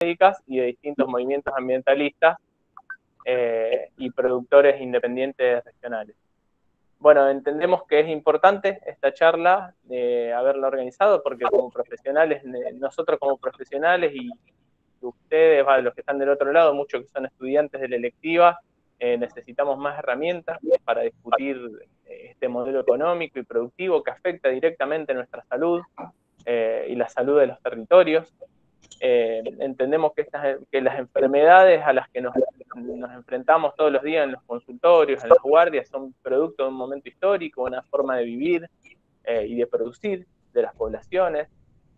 médicas y de distintos movimientos ambientalistas eh, y productores independientes regionales. Bueno, entendemos que es importante esta charla de haberla organizado porque como profesionales, nosotros como profesionales y ustedes, los que están del otro lado, muchos que son estudiantes de la electiva, eh, necesitamos más herramientas para discutir eh, este modelo económico y productivo que afecta directamente nuestra salud eh, y la salud de los territorios. Entendemos que, estas, que las enfermedades a las que nos, nos, enfrentamos todos los días en los consultorios, en las guardias, son producto de un momento histórico, una forma de vivir y de producir de las poblaciones.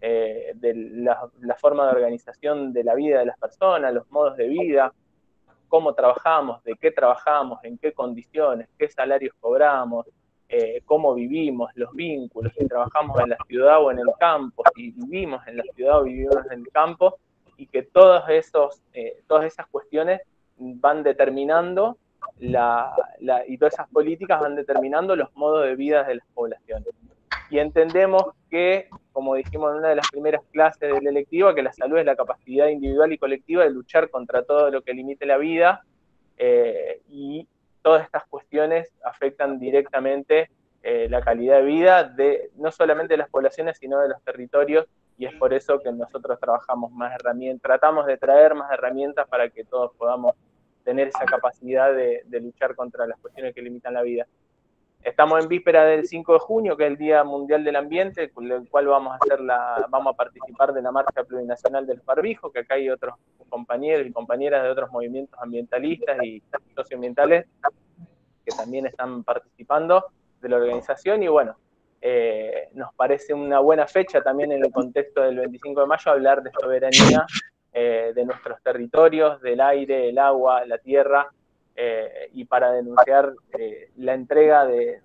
de la, la, forma de organización de la vida de las personas, los modos de vida, cómo trabajamos, de qué trabajamos, en qué condiciones, qué salarios cobramos, eh, cómo vivimos, los vínculos, si trabajamos en la ciudad o en el campo, si vivimos en la ciudad o vivimos en el campo, y que todos esos, eh, todas esas cuestiones van determinando la, y todas esas políticas van determinando los modos de vida de las poblaciones. Y entendemos que, como dijimos en una de las primeras clases de la electiva, que la salud es la capacidad individual y colectiva de luchar contra todo lo que limite la vida eh, y todas estas cuestiones afectan directamente eh, la calidad de vida de no solamente de las poblaciones, sino de los territorios y es por eso que nosotros trabajamos más herramientas, tratamos de traer más herramientas para que todos podamos tener esa capacidad de luchar contra las cuestiones que limitan la vida. Estamos en víspera del 5 de junio, que es el Día Mundial del Ambiente, con el cual vamos a hacer la, vamos a participar de la marcha plurinacional del barbijo, que acá hay otros compañeros y compañeras de otros movimientos ambientalistas y socioambientales que también están participando de la organización. Y bueno, eh, nos parece una buena fecha también en el contexto del 25 de mayo hablar de soberanía eh, de nuestros territorios, del aire, el agua, la tierra eh, y para denunciar eh, la entrega de,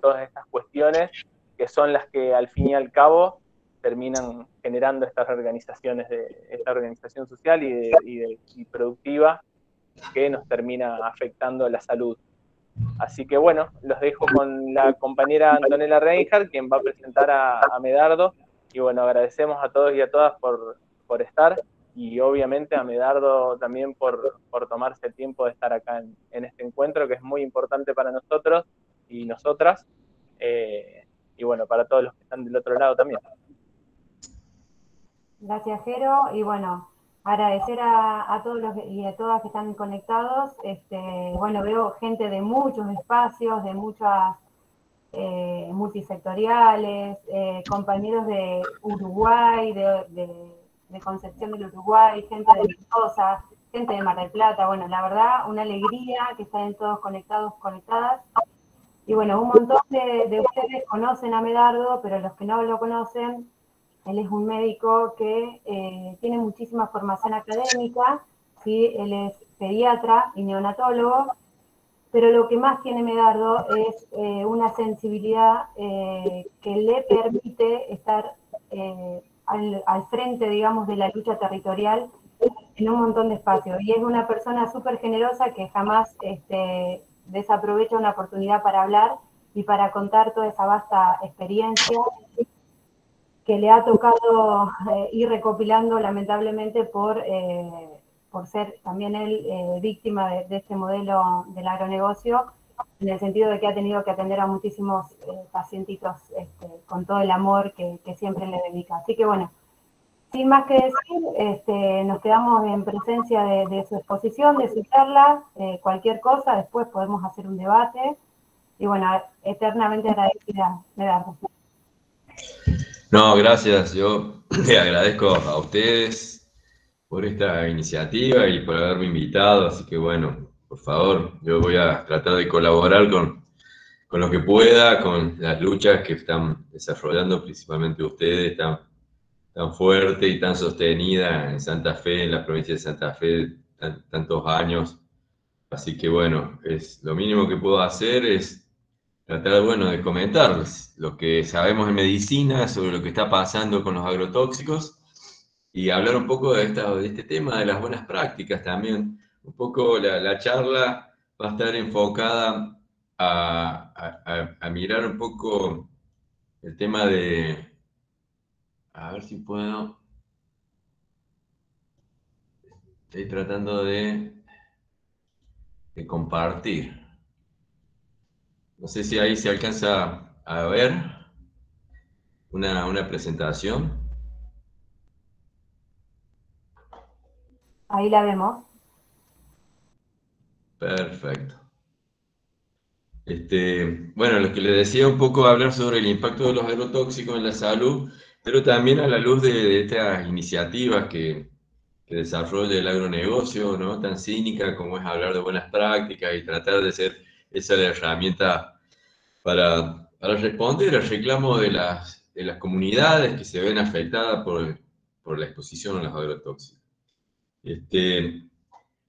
todas estas cuestiones que son las que al fin y al cabo terminan generando estas organizaciones, de, esta organización social y, y, productiva que nos termina afectando la salud. Así que bueno, los dejo con la compañera Antonella Reinhardt, quien va a presentar a, a Medardo. Y bueno, agradecemos a todos y a todas por, por estar y obviamente a Medardo también por, por tomarse el tiempo de estar acá en, este encuentro que es muy importante para nosotros y nosotras, eh, y bueno, para todos los que están del otro lado también. Gracias, Jero, y bueno, agradecer a, todos los y a todas que están conectados. Este, bueno, veo gente de muchos espacios, de muchas eh, multisectoriales, eh, compañeros de Uruguay, de de Concepción del Uruguay, gente de Mendoza, gente de Mar del Plata. Bueno, la verdad, una alegría que estén todos conectados, conectadas. Y bueno, un montón de, ustedes conocen a Medardo, pero los que no lo conocen, él es un médico que eh, tiene muchísima formación académica, ¿sí? él es pediatra y neonatólogo, pero lo que más tiene Medardo es eh, una sensibilidad eh, que le permite estar al, frente, digamos, de la lucha territorial en un montón de espacios. Y es una persona súper generosa que jamás este, desaprovecha una oportunidad para hablar y para contar toda esa vasta experiencia que le ha tocado eh, ir recopilando lamentablemente por, eh, por ser también él eh, víctima de, este modelo del agronegocio en el sentido de que ha tenido que atender a muchísimos eh, pacientitos este, con todo el amor que, siempre le dedica. Así que bueno, sin más que decir, este, nos quedamos en presencia de, su exposición, de su charla, eh, cualquier cosa, después podemos hacer un debate. Y bueno, eternamente agradecida, Medardo. No, gracias. Yo le agradezco a ustedes por esta iniciativa y por haberme invitado. Así que bueno, por favor, yo voy a tratar de colaborar con, con lo que pueda, con las luchas que están desarrollando, principalmente ustedes, tan, tan fuerte y tan sostenida en Santa Fe, en la provincia de Santa Fe, tantos años. Así que bueno, es, lo mínimo que puedo hacer es tratar, bueno, de comentarles lo que sabemos en medicina sobre lo que está pasando con los agrotóxicos y hablar un poco de, este tema de las buenas prácticas también un poco la, charla va a estar enfocada a, mirar un poco el tema de, a ver si puedo, Estoy tratando de, de compartir. No sé si ahí se alcanza a ver una, una presentación. Ahí la vemos. Perfecto. Este, bueno, lo que le decía un poco hablar sobre el impacto de los agrotóxicos en la salud, pero también a la luz de, estas iniciativas que, que, desarrolla el agronegocio, ¿no? Tan cínica como es hablar de buenas prácticas y tratar de ser esa herramienta para, para responder al reclamo de las, de las comunidades que se ven afectadas por, por la exposición a los agrotóxicos. Este,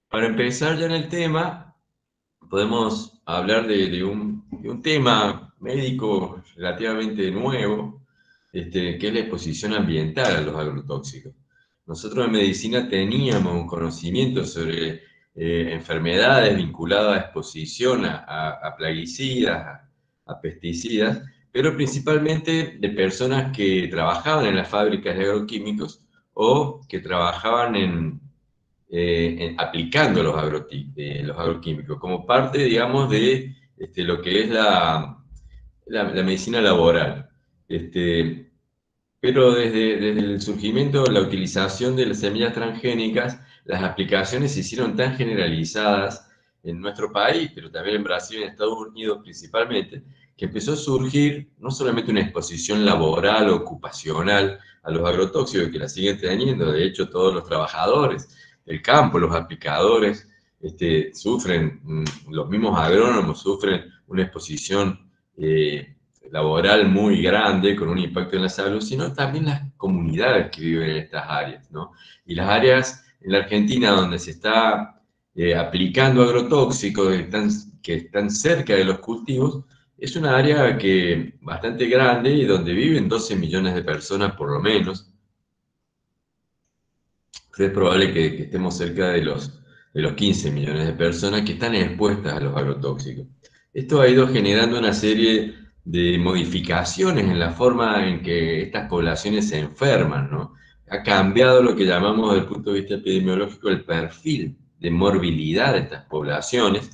para empezar ya en el tema, podemos hablar de, un, tema médico relativamente nuevo, este, que es la exposición ambiental a los agrotóxicos. Nosotros en medicina teníamos un conocimiento sobre eh, enfermedades vinculadas a exposición a, plaguicidas, a, pesticidas, pero principalmente de personas que trabajaban en las fábricas de agroquímicos o que trabajaban en, eh, aplicando los, eh, los agroquímicos, como parte, digamos, de este, lo que es la, medicina laboral. Este, pero desde, el surgimiento, la utilización de las semillas transgénicas, las aplicaciones se hicieron tan generalizadas en nuestro país, pero también en Brasil y en Estados Unidos principalmente, que empezó a surgir no solamente una exposición laboral ocupacional a los agrotóxicos, que la siguen teniendo, de hecho todos los trabajadores el campo, los aplicadores, este, sufren, mm, los mismos agrónomos sufren una exposición eh, laboral muy grande con un impacto en la salud, sino también las comunidades que viven en estas áreas, ¿no? Y las áreas en la Argentina donde se está eh, aplicando agrotóxicos que están, que están cerca de los cultivos, es una área que bastante grande y donde viven 12 millones de personas por lo menos, es probable que, estemos cerca de los, de los 15 millones de personas que están expuestas a los agrotóxicos. Esto ha ido generando una serie de modificaciones en la forma en que estas poblaciones se enferman, ¿no? Ha cambiado lo que llamamos desde el punto de vista epidemiológico el perfil de morbilidad de estas poblaciones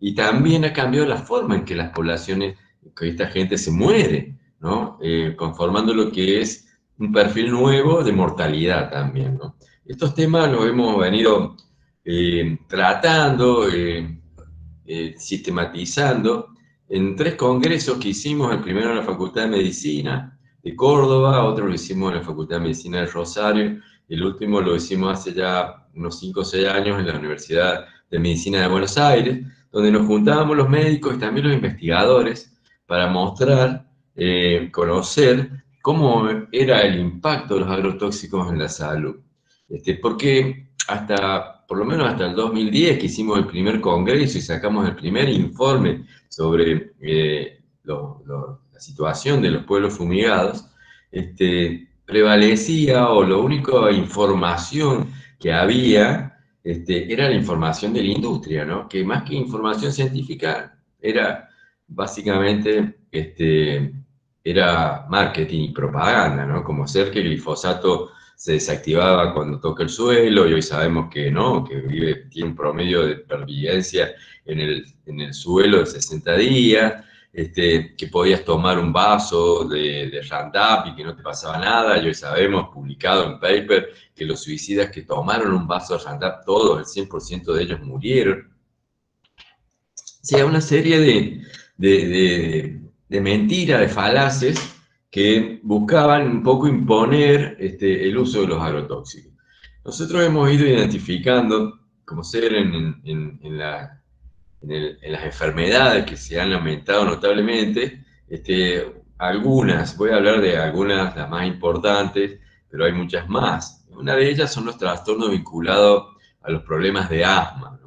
y también ha cambiado la forma en que las poblaciones, que esta gente se muere, ¿no? Eh, conformando lo que es un perfil nuevo de mortalidad también, ¿no? Estos temas los hemos venido eh, tratando, eh, eh, sistematizando en tres congresos que hicimos, el primero en la Facultad de Medicina de Córdoba, otro lo hicimos en la Facultad de Medicina de Rosario, el último lo hicimos hace ya unos 5 o 6 años en la Universidad de Medicina de Buenos Aires, donde nos juntábamos los médicos y también los investigadores para mostrar, conocer cómo era el impacto de los agrotóxicos en la salud. Este, porque hasta, por lo menos hasta el 2010, que hicimos el primer congreso y sacamos el primer informe sobre eh, la situación de los pueblos fumigados, este, prevalecía o la única información que había este, era la información de la industria, ¿no? que más que información científica era básicamente era marketing y propaganda, ¿no? como ser que el glifosato se desactivaba cuando toca el suelo y hoy sabemos que no, que vive, tiene un promedio de pervivencia en el, en el suelo de 60 días, este, que podías tomar un vaso de, de y que no te pasaba nada, y hoy sabemos, publicado en paper, que los suicidas que tomaron un vaso de Randap, todos, el 100% de ellos murieron. O sea, una serie de, de, de, de mentiras, de falaces, que buscaban un poco imponer este, el uso de los agrotóxicos. Nosotros hemos ido identificando, como ser en, en, las enfermedades que se han aumentado notablemente, este, algunas, voy a hablar de algunas, las más importantes, pero hay muchas más. Una de ellas son los trastornos vinculados a los problemas de asma.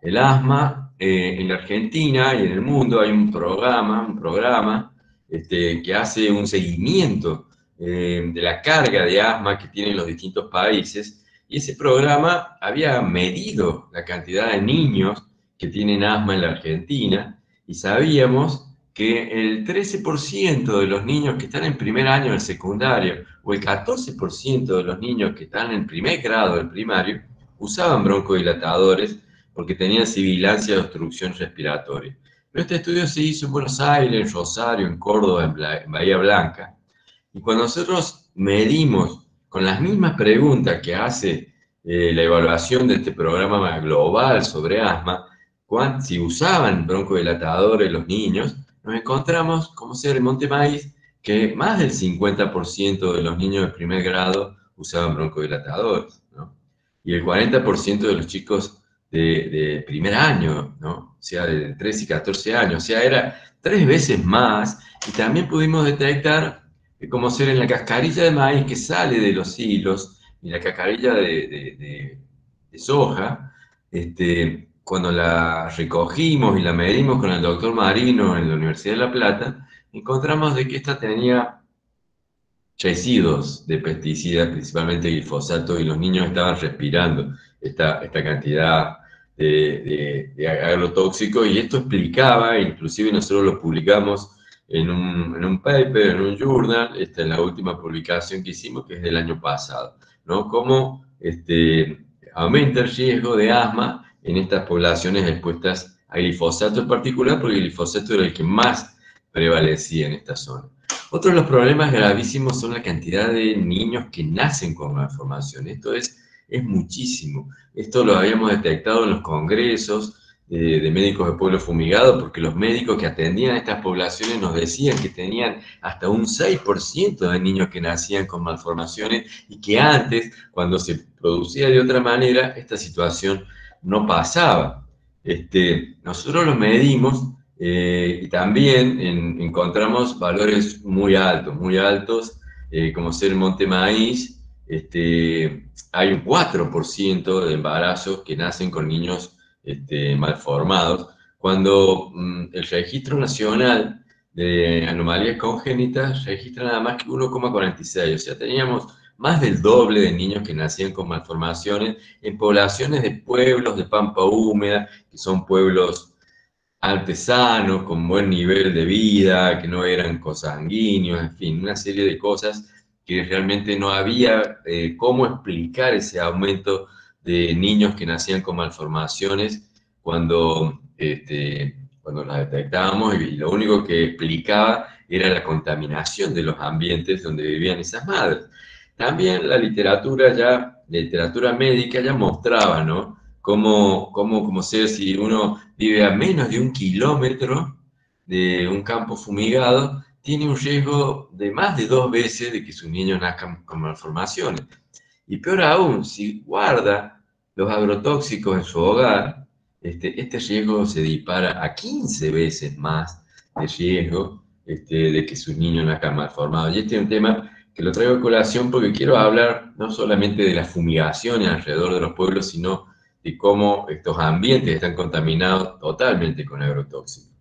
El asma, eh, en la Argentina y en el mundo hay un programa, un programa este, que hace un seguimiento eh, de la carga de asma que tienen los distintos países, y ese programa había medido la cantidad de niños que tienen asma en la Argentina, y sabíamos que el 13% de los niños que están en primer año del secundario, o el 14% de los niños que están en primer grado del primario, usaban broncodilatadores porque tenían sibilancia de obstrucción respiratoria. Este estudio se hizo en Buenos Aires, en Rosario, en Córdoba, en Bahía Blanca. Y cuando nosotros medimos con las mismas preguntas que hace eh, la evaluación de este programa global sobre asma, si usaban broncodilatadores los niños, nos encontramos, como sea el Monte Maíz, que más del 50% de los niños de primer grado usaban broncodilatadores, ¿no? Y el 40% de los chicos de, primer año, ¿no? O sea, de 13 y 14 años, o sea, era tres veces más, y también pudimos detectar como ser en la cascarilla de maíz que sale de los hilos y la cascarilla de, de soja, este, cuando la recogimos y la medimos con el doctor Marino en la Universidad de La Plata, encontramos de que esta tenía residuos de pesticidas, principalmente glifosato, y los niños estaban respirando esta, esta cantidad de, de, agrotóxico, y esto explicaba, inclusive nosotros lo publicamos en un, en un paper, en un journal, esta en la última publicación que hicimos, que es del año pasado, ¿no? Cómo este, aumenta el riesgo de asma en estas poblaciones expuestas a glifosato en particular, porque el glifosato era el que más prevalecía en esta zona. Otro de los problemas gravísimos son la cantidad de niños que nacen con malformación. Esto es, es muchísimo. Esto lo habíamos detectado en los congresos de, de médicos de pueblo fumigado, porque los médicos que atendían a estas poblaciones nos decían que tenían hasta un 6% de niños que nacían con malformaciones y que antes, cuando se producía de otra manera, esta situación no pasaba. Este, nosotros lo medimos eh, y también encontramos valores muy altos, muy altos, eh, como ser el Monte Maíz, este, hay un 4% de embarazos que nacen con niños este, malformados, cuando mm, el Registro Nacional de Anomalías Congénitas registra nada más que 1,46, o sea, teníamos más del doble de niños que nacían con malformaciones en poblaciones de pueblos de pampa húmeda, que son pueblos artesanos, con buen nivel de vida, que no eran consanguíneos, en fin, una serie de cosas que realmente no había eh, cómo explicar ese aumento de niños que nacían con malformaciones cuando, este, cuando las detectábamos y lo único que explicaba era la contaminación de los ambientes donde vivían esas madres. También la literatura ya, literatura médica ya mostraba, ¿no? Cómo, cómo, como ser si uno vive a menos de un kilómetro de un campo fumigado, tiene un riesgo de más de dos veces de que su niño nazca con malformaciones. Y peor aún, si guarda los agrotóxicos en su hogar, este, este riesgo se dispara a 15 veces más de riesgo este, de que su niño nazca malformado. Y este es un tema que lo traigo a colación porque quiero hablar no solamente de las fumigaciones alrededor de los pueblos, sino de cómo estos ambientes están contaminados totalmente con agrotóxicos.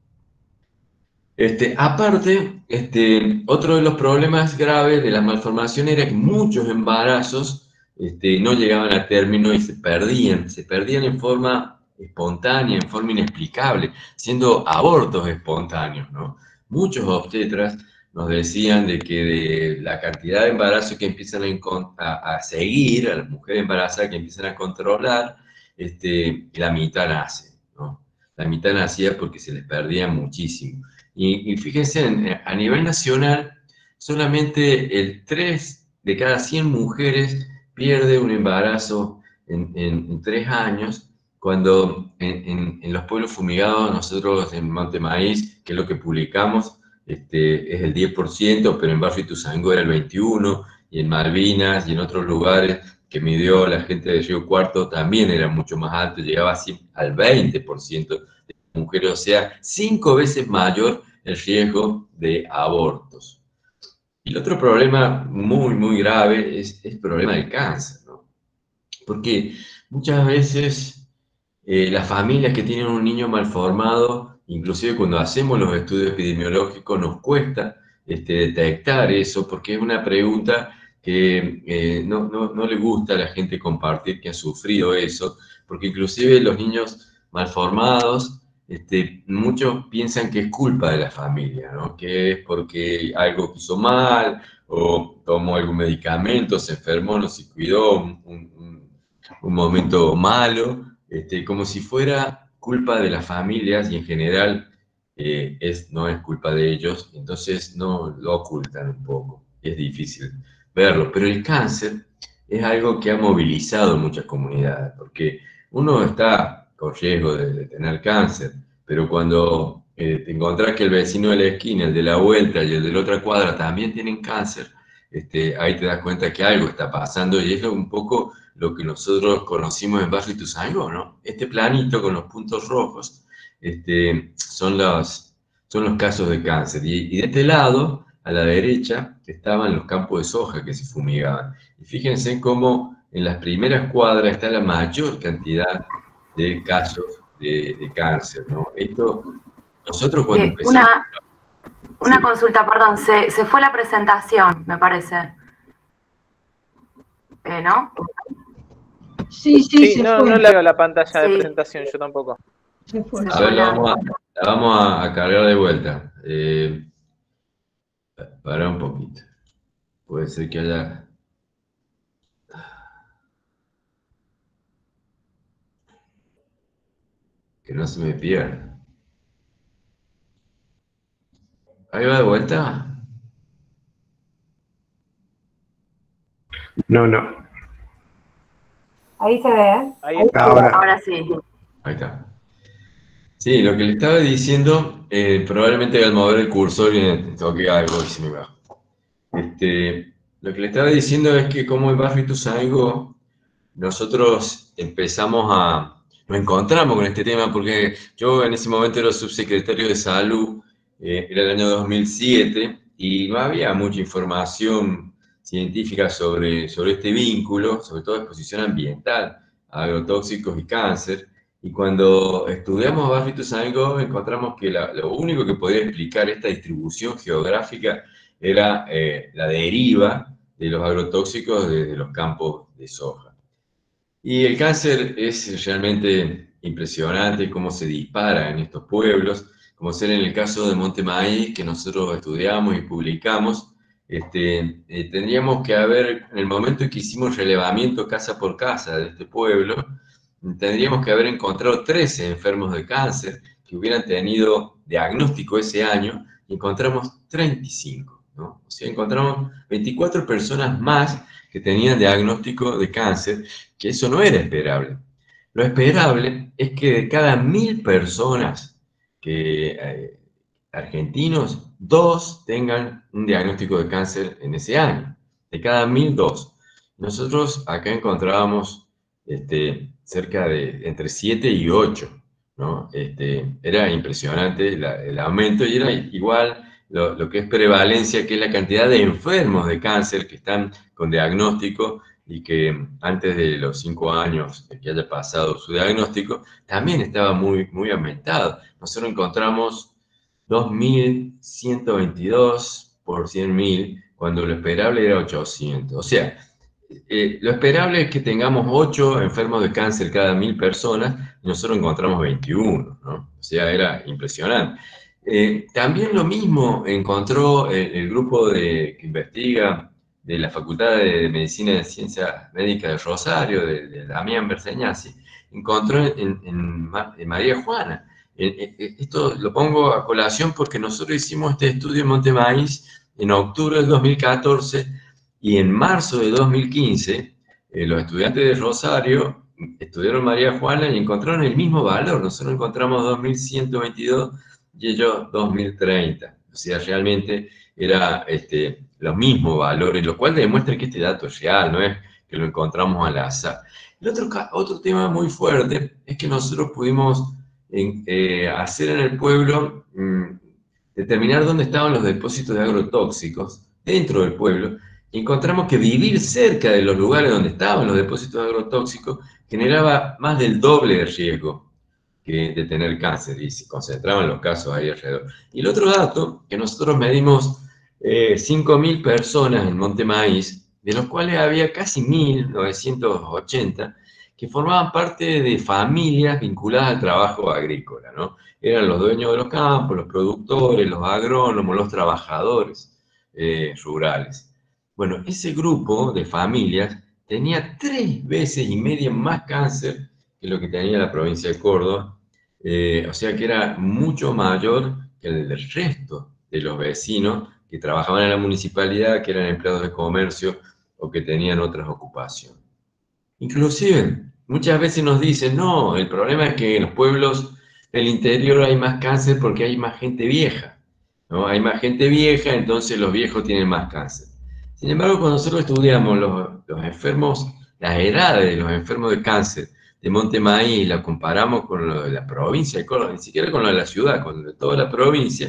Este, aparte, este, otro de los problemas graves de la malformación era que muchos embarazos este, no llegaban a término y se perdían, se perdían en forma espontánea, en forma inexplicable, siendo abortos espontáneos. ¿no? Muchos obstetras nos decían de que de la cantidad de embarazos que empiezan a, seguir, a las mujeres embarazadas que empiezan a controlar, este, la mitad nace, ¿no? La mitad nacía porque se les perdía muchísimo. Y, fíjense, a nivel nacional, solamente el 3 de cada 100 mujeres pierde un embarazo en, en, 3 años, cuando en, los pueblos fumigados, nosotros en Monte Maíz, que es lo que publicamos, este, es el 10%, pero en Barrio Tuzango era el 21%, y en Malvinas y en otros lugares que midió la gente de Río Cuarto también era mucho más alto, llegaba así al 20% de mujeres, o sea, cinco veces mayor el riesgo de abortos. El otro problema muy, muy grave es, el problema del cáncer, ¿no? Porque muchas veces eh, las familias que tienen un niño malformado inclusive cuando hacemos los estudios epidemiológicos nos cuesta este, detectar eso, porque es una pregunta que eh, no, no, le gusta a la gente compartir que ha sufrido eso, porque inclusive los niños malformados, este, muchos piensan que es culpa de la familia, ¿no? que es porque algo hizo mal, o tomó algún medicamento, se enfermó, no se cuidó, un, momento malo, este, como si fuera culpa de las familias y en general eh, es, no es culpa de ellos, entonces no lo ocultan un poco, es difícil verlo, pero el cáncer es algo que ha movilizado muchas comunidades, porque uno está con riesgo de, tener cáncer, pero cuando eh, te encontrás que el vecino de la esquina, el de la vuelta y el de la otra cuadra también tienen cáncer, este, ahí te das cuenta que algo está pasando y es un poco lo que nosotros conocimos en Barrio Ituzaingó, ¿no? Este planito con los puntos rojos este, son, los, son los casos de cáncer. Y, de este lado, a la derecha, estaban los campos de soja que se fumigaban. Y fíjense cómo en las primeras cuadras está la mayor cantidad de casos de, cáncer, ¿no? Esto, nosotros cuando eh, empezamos... Una, consulta, perdón, se, se, fue la presentación, me parece. Eh, ¿No? Sí, sí, sí no, no le veo la pantalla de presentación, yo tampoco. A ver, la vamos a, vamos a, cargar de vuelta. Eh, para un poquito. Puede ser que haya... Que no se me pierda. Ahí va de vuelta. No, no. Ahí se ve. ¿eh? Ahí Ahora. Ahora sí. Ahí está. Sí, lo que le estaba diciendo, eh, probablemente al mover el cursor y toque algo y se me va. Este, lo que le estaba diciendo es que como en Barrio algo, nosotros empezamos a, nos encontramos con este tema porque yo en ese momento era subsecretario de salud, eh, era el año 2007, y no había mucha información científica sobre, sobre este vínculo, sobre todo exposición ambiental, agrotóxicos y cáncer. Y cuando estudiamos Bafitosango encontramos que lo único que podía explicar esta distribución geográfica era eh, la deriva de los agrotóxicos desde los campos de soja. Y el cáncer es realmente impresionante cómo se dispara en estos pueblos, como ser en el caso de Monte Maíz, que nosotros estudiamos y publicamos, este, eh, tendríamos que haber, en el momento en que hicimos relevamiento casa por casa de este pueblo, tendríamos que haber encontrado 13 enfermos de cáncer que hubieran tenido diagnóstico ese año y encontramos 35, ¿no? O sea, encontramos 24 personas más que tenían diagnóstico de cáncer, que eso no era esperable. Lo esperable es que de cada mil personas que, eh, argentinos, dos tengan un diagnóstico de cáncer en ese año. De cada mil, dos. Nosotros acá encontrábamos este, cerca de entre 7 y 8. ¿no? Este, era impresionante el aumento y era igual lo, que es prevalencia, que es la cantidad de enfermos de cáncer que están con diagnóstico y que antes de los 5 años de que haya pasado su diagnóstico, también estaba muy, muy aumentado. Nosotros encontramos 2.122 por 100.000, cuando lo esperable era 800. O sea, eh, lo esperable es que tengamos 8 enfermos de cáncer cada 1.000 personas y nosotros encontramos 21, ¿no? O sea, era impresionante. Eh, también lo mismo encontró el, grupo de, que investiga de la Facultad de Medicina y Ciencias Médicas de Rosario, de, Damián Berseñasi, encontró en, María Juana. esto lo pongo a colación porque nosotros hicimos este estudio en Montemaíz en octubre del 2014 y en marzo de 2015, eh, los estudiantes de Rosario estudiaron María Juana y encontraron el mismo valor. Nosotros encontramos 2122 y ellos 2030. O sea, realmente era este, los mismos valores, lo cual demuestra que este dato es real, no es que lo encontramos al azar. El otro, otro tema muy fuerte es que nosotros pudimos eh, hacer en el pueblo, mm, determinar dónde estaban los depósitos de agrotóxicos dentro del pueblo encontramos que vivir cerca de los lugares donde estaban los depósitos agrotóxicos generaba más del doble de riesgo que de tener cáncer y se concentraban los casos ahí alrededor. Y el otro dato, que nosotros medimos eh, 5.000 personas en Monte Maíz, de los cuales había casi 1.980 que formaban parte de familias vinculadas al trabajo agrícola, ¿no? Eran los dueños de los campos, los productores, los agrónomos, los trabajadores eh, rurales. Bueno, ese grupo de familias tenía tres veces y media más cáncer que lo que tenía la provincia de Córdoba, eh, o sea que era mucho mayor que el del resto de los vecinos que trabajaban en la municipalidad, que eran empleados de comercio o que tenían otras ocupaciones. Inclusive, muchas veces nos dicen, no, el problema es que en los pueblos del interior hay más cáncer porque hay más gente vieja. ¿no? Hay más gente vieja, entonces los viejos tienen más cáncer. Sin embargo, cuando nosotros estudiamos los, los enfermos, las edades de los enfermos de cáncer de Montemaíz, la comparamos con lo de la provincia de Córdoba, ni siquiera con lo de la ciudad, con lo de toda la provincia,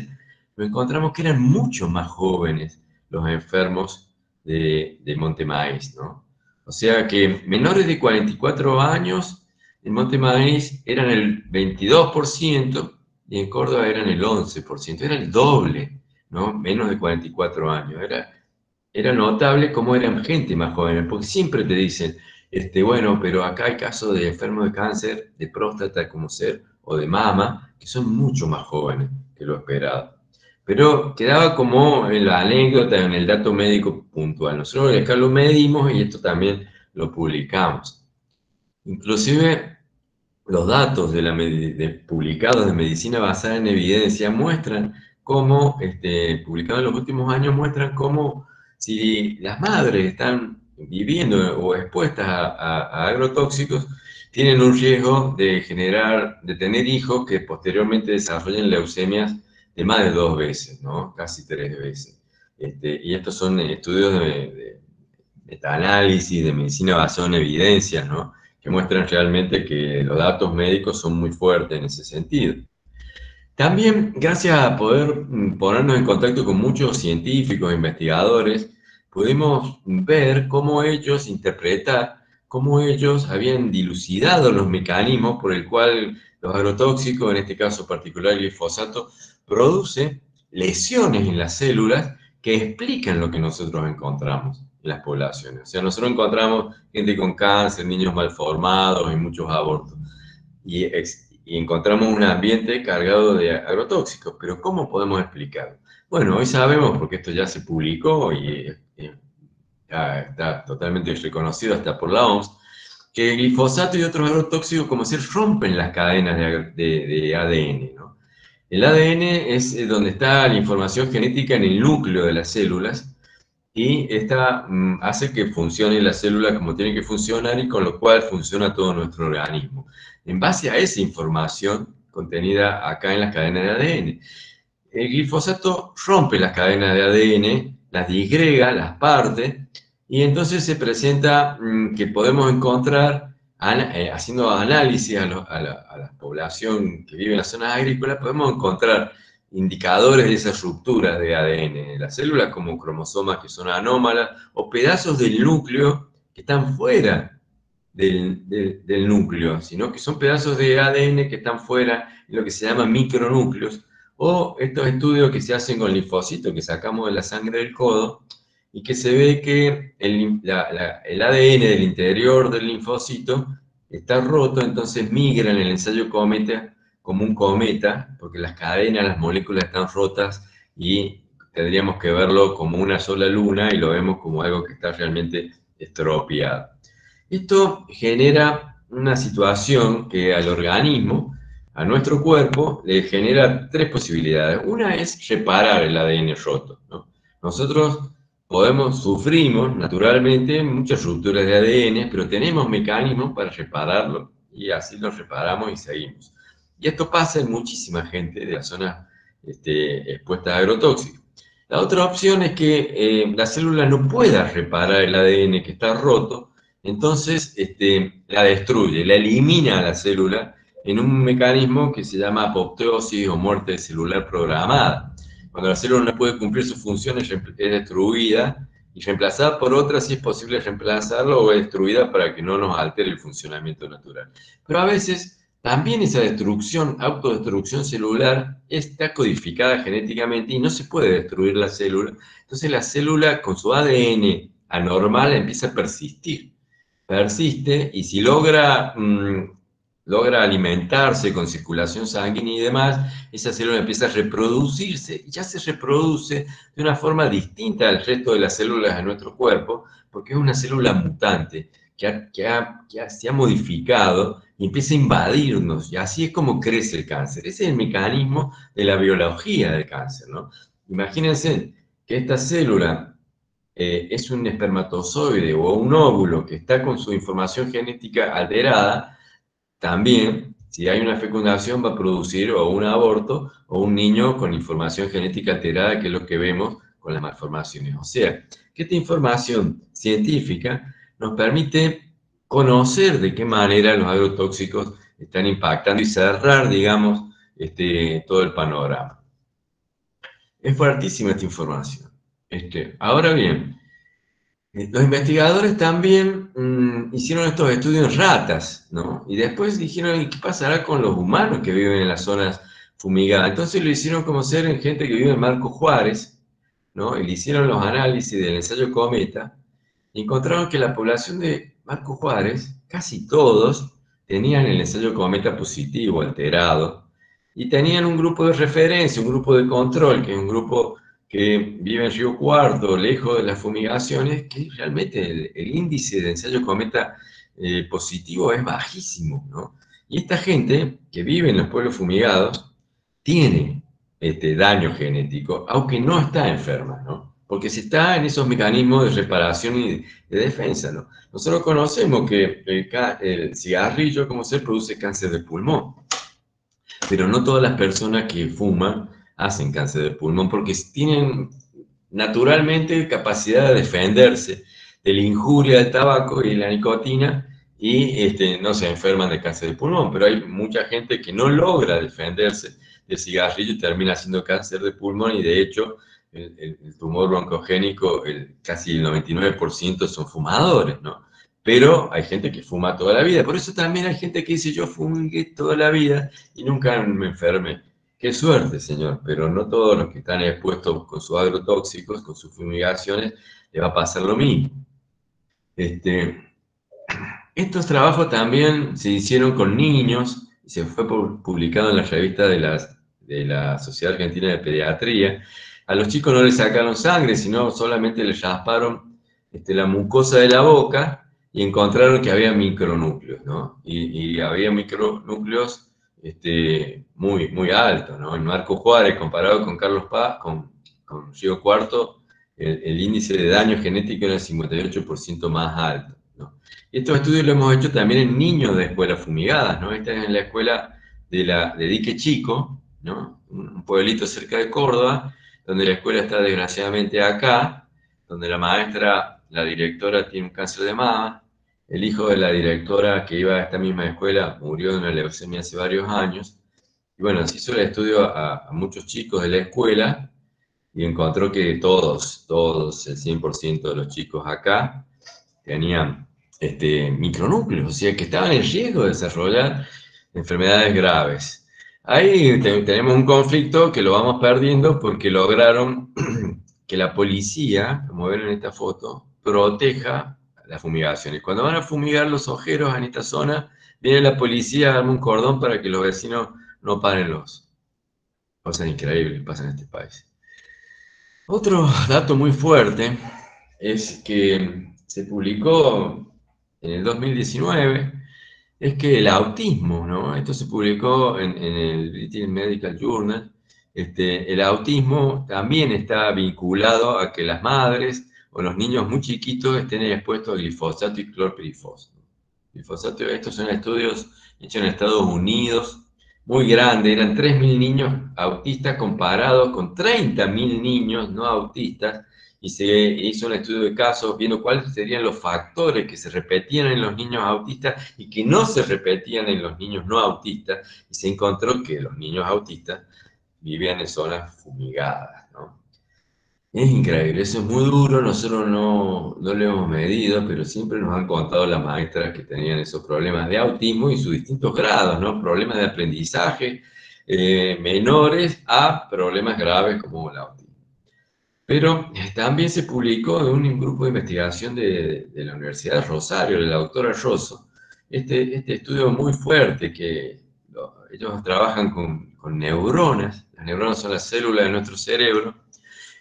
nos encontramos que eran mucho más jóvenes los enfermos de, de ¿no? O sea que menores de 44 años en Montemaíz eran el 22% y en Córdoba eran el 11%, era el doble, ¿no? Menos de 44 años. Era, era notable cómo eran gente más joven, porque siempre te dicen, este, bueno, pero acá hay casos de enfermos de cáncer de próstata como ser, o de mama, que son mucho más jóvenes que lo esperado. Pero quedaba como en la anécdota, en el dato médico puntual. Nosotros acá lo medimos y esto también lo publicamos. Inclusive los datos de la, publicados de medicina basada en evidencia muestran cómo, este, publicados en los últimos años, muestran cómo si las madres están viviendo o expuestas a agrotóxicos, tienen un riesgo de generar, de tener hijos que posteriormente desarrollen leucemias de más de dos veces, ¿no? Casi tres veces. Este, y estos son estudios de, de metaanálisis, de medicina basada en evidencias, ¿no? Que muestran realmente que los datos médicos son muy fuertes en ese sentido. También, gracias a poder mm, ponernos en contacto con muchos científicos investigadores, pudimos ver cómo ellos interpretar cómo ellos habían dilucidado los mecanismos por el cual los agrotóxicos, en este caso particular el glifosato, produce lesiones en las células que explican lo que nosotros encontramos en las poblaciones. O sea, nosotros encontramos gente con cáncer, niños malformados y muchos abortos. Y, y encontramos un ambiente cargado de agrotóxicos. Pero ¿cómo podemos explicarlo? Bueno, hoy sabemos, porque esto ya se publicó y, está totalmente reconocido hasta por la OMS, que el glifosato y otros agrotóxicos como si rompen las cadenas de, ADN. El ADN es eh, donde está la información genética en el núcleo de las células y esta mm, hace que funcione la célula como tiene que funcionar y con lo cual funciona todo nuestro organismo. En base a esa información contenida acá en las cadenas de ADN, el glifosato rompe las cadenas de ADN, las disgrega, las parte, y entonces se presenta mm, que podemos encontrar eh, haciendo análisis a, la, población que vive en las zonas agrícolas, podemos encontrar indicadores de esa ruptura de ADN en las células, como cromosomas que son anómalas, o pedazos del núcleo que están fuera del, del, núcleo, sino que son pedazos de ADN que están fuera, lo que se llama micronúcleos, o estos estudios que se hacen con linfocitos que sacamos de la sangre del codo, y que se ve que el, el, ADN del interior del linfocito está roto, entonces migra en el ensayo cometa como un cometa, porque las cadenas, las moléculas están rotas y tendríamos que verlo como una sola luna y lo vemos como algo que está realmente estropeado. Esto genera una situación que al organismo, a nuestro cuerpo, le genera tres posibilidades. Una es reparar el ADN roto. Nosotros podemos, sufrimos naturalmente muchas rupturas de ADN, pero tenemos mecanismos para repararlo y así lo reparamos y seguimos. Y esto pasa en muchísima gente de la zona este, expuesta a agrotóxicos. La otra opción es que eh, la célula no pueda reparar el ADN que está roto, entonces este, la destruye, la elimina a la célula en un mecanismo que se llama apoptosis o muerte celular programada. Cuando la célula no puede cumplir sus funciones, es destruida y reemplazada por otra si es posible reemplazarla o destruida para que no nos altere el funcionamiento natural. Pero a veces también esa destrucción, autodestrucción celular, está codificada genéticamente y no se puede destruir la célula. Entonces la célula con su ADN anormal empieza a persistir. Persiste y si logra mm, logra alimentarse con circulación sanguínea y demás, esa célula empieza a reproducirse y ya se reproduce de una forma distinta al resto de las células de nuestro cuerpo, porque es una célula mutante que, se ha modificado y empieza a invadirnos, y así es como crece el cáncer. Ese es el mecanismo de la biología del cáncer, ¿no? Imagínense que esta célula eh, es un espermatozoide o un óvulo que está con su información genética alterada, también, si hay una fecundación, va a producir o un aborto o un niño con información genética alterada, que es lo que vemos con las malformaciones. O sea, que esta información científica nos permite conocer de qué manera los agrotóxicos están impactando y cerrar, digamos, este, todo el panorama. Es fuertísima esta información. Este, ahora bien, los investigadores también mm, hicieron estos estudios en ratas, ¿no? Y después dijeron, qué pasará con los humanos que viven en las zonas fumigadas? Entonces lo hicieron como ser en gente que vive en Marco Juárez, ¿no? Y le hicieron los análisis del ensayo Cometa, y encontraron que la población de Marco Juárez, casi todos, tenían el ensayo cometa positivo, alterado, y tenían un grupo de referencia, un grupo de control, que es un grupo que vive en Río Cuarto, lejos de las fumigaciones, que realmente el, índice de ensayo cometa eh, positivo es bajísimo, ¿no? Y esta gente que vive en los pueblos fumigados tiene este daño genético, aunque no está enferma, ¿no? porque si está en esos mecanismos de reparación y de defensa, ¿no? Nosotros conocemos que el, cigarrillo como se produce cáncer de pulmón, pero no todas las personas que fuman hacen cáncer de pulmón porque tienen naturalmente capacidad de defenderse de la injuria del tabaco y la nicotina y este, no se enferman de cáncer de pulmón, pero hay mucha gente que no logra defenderse del cigarrillo y termina haciendo cáncer de pulmón y de hecho el, tumor broncogénico, el, casi el 99% son fumadores, ¿no? Pero hay gente que fuma toda la vida. Por eso también hay gente que dice, yo fumé toda la vida y nunca me enfermé. Qué suerte, señor, pero no todos los que están expuestos con sus agrotóxicos, con sus fumigaciones, le va a pasar lo mismo. Este, estos trabajos también se hicieron con niños, y se fue publicado en la revista de, las, de la Sociedad Argentina de Pediatría, a los chicos no les sacaron sangre, sino solamente les rasparon este, la mucosa de la boca y encontraron que había micronúcleos, ¿no? Y, había micronúcleos este, muy, muy altos, ¿no? En Marco Juárez, comparado con Carlos Paz, con, con Río Cuarto, el, índice de daño genético era el 58% más alto, ¿no? Estos estudios los hemos hecho también en niños de escuelas fumigadas, ¿no? Esta es en la escuela de, la, de Dique Chico, ¿no? Un pueblito cerca de Córdoba, donde la escuela está desgraciadamente acá, donde la maestra, la directora tiene un cáncer de mama, el hijo de la directora que iba a esta misma escuela murió de una leucemia hace varios años, y bueno, se hizo el estudio a, muchos chicos de la escuela y encontró que todos, todos, el 100% de los chicos acá tenían este, micronúcleos, o sea que estaban en riesgo de desarrollar enfermedades graves. Ahí tenemos un conflicto que lo vamos perdiendo porque lograron que la policía, como ven en esta foto, proteja las fumigaciones. Cuando van a fumigar los ojeros en esta zona, viene la policía, arma un cordón para que los vecinos no paren los. Cosas increíbles pasan en este país. Otro dato muy fuerte es que se publicó en el 2019 es que el autismo, ¿no? Esto se publicó en, el British Medical Journal, este, el autismo también está vinculado a que las madres o los niños muy chiquitos estén expuestos a glifosato y clorpirifos. Glifosato, estos son estudios hechos en Estados Unidos, muy grandes, eran 3.000 niños autistas comparados con 30.000 niños no autistas, y se hizo un estudio de casos viendo cuáles serían los factores que se repetían en los niños autistas y que no se repetían en los niños no autistas, y se encontró que los niños autistas vivían en zonas fumigadas. Es increíble, eso es muy duro, nosotros no, no lo hemos medido, pero siempre nos han contado las maestras que tenían esos problemas de autismo y sus distintos grados, ¿no? problemas de aprendizaje eh, menores a problemas graves como el autismo. Pero eh, también se publicó de un grupo de investigación de, la Universidad de Rosario, de la doctora Rosso, este, este estudio muy fuerte que ellos trabajan con, neuronas, las neuronas son las células de nuestro cerebro,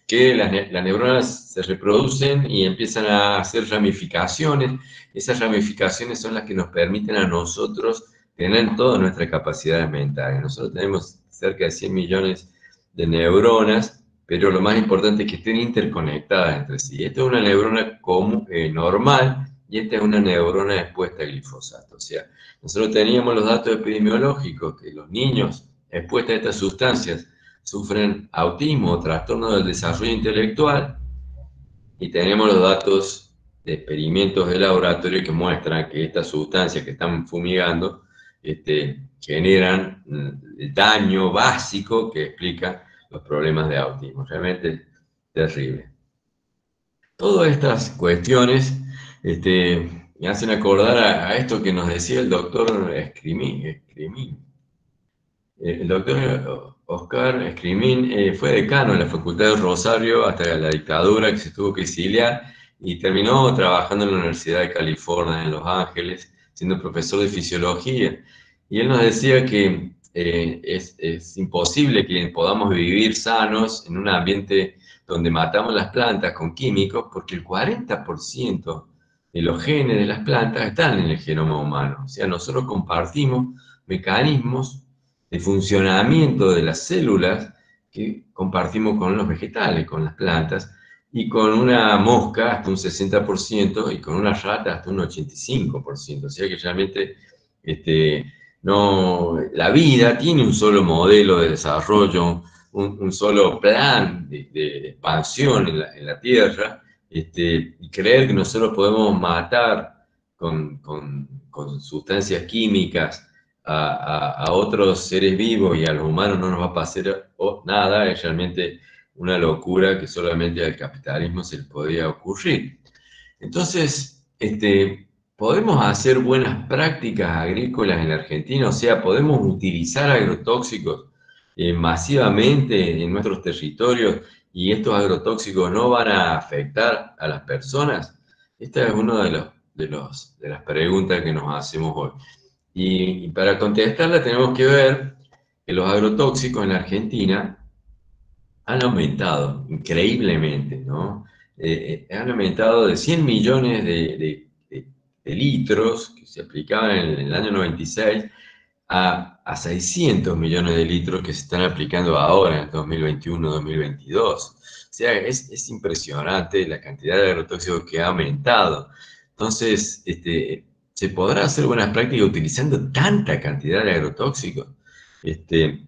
que las, las, neuronas se reproducen y empiezan a hacer ramificaciones, esas ramificaciones son las que nos permiten a nosotros tener todas nuestras capacidades mentales. Nosotros tenemos cerca de 100 millones de neuronas, pero lo más importante es que estén interconectadas entre sí. Esta es una neurona común, eh, normal y esta es una neurona expuesta a glifosato. O sea, nosotros teníamos los datos epidemiológicos que los niños expuestos a estas sustancias sufren autismo trastorno del desarrollo intelectual y tenemos los datos de experimentos de laboratorio que muestran que estas sustancias que están fumigando este, generan mm, el daño básico que explica los problemas de autismo. Realmente terrible. Todas estas cuestiones este, me hacen acordar a, esto que nos decía el doctor Escrimín. Eh, el doctor Oscar Escrimín eh, fue decano en la Facultad de Rosario hasta la dictadura que se tuvo que exiliar y terminó trabajando en la Universidad de California en Los Ángeles, siendo profesor de fisiología. Y él nos decía que eh, es, es, imposible que podamos vivir sanos en un ambiente donde matamos las plantas con químicos, porque el 40% de los genes de las plantas están en el genoma humano. O sea, nosotros compartimos mecanismos de funcionamiento de las células que compartimos con los vegetales, con las plantas, y con una mosca hasta un 60% y con una rata hasta un 85%. O sea que realmente este, no, la vida tiene un solo modelo de desarrollo, un, solo plan de, expansión en la, en la Tierra, este, y creer que nosotros podemos matar con, con, con sustancias químicas a, otros seres vivos y a los humanos no nos va a pasar nada, es realmente una locura que solamente al capitalismo se le podría ocurrir. Entonces, este, podemos hacer buenas prácticas agrícolas en la Argentina, o sea, podemos utilizar agrotóxicos eh, masivamente en nuestros territorios y estos agrotóxicos no van a afectar a las personas? Esta es una de, de, los, de las preguntas que nos hacemos hoy. Y, para contestarla tenemos que ver que los agrotóxicos en la Argentina han aumentado increíblemente, ¿no? Eh, eh, han aumentado de 100 millones de, de, litros que se aplicaban en el año 96 a, a 600 millones de litros que se están aplicando ahora en 2021-2022. O sea, es, es, impresionante la cantidad de agrotóxicos que ha aumentado. Entonces, este, ¿se podrá hacer buenas prácticas utilizando tanta cantidad de agrotóxicos? Este,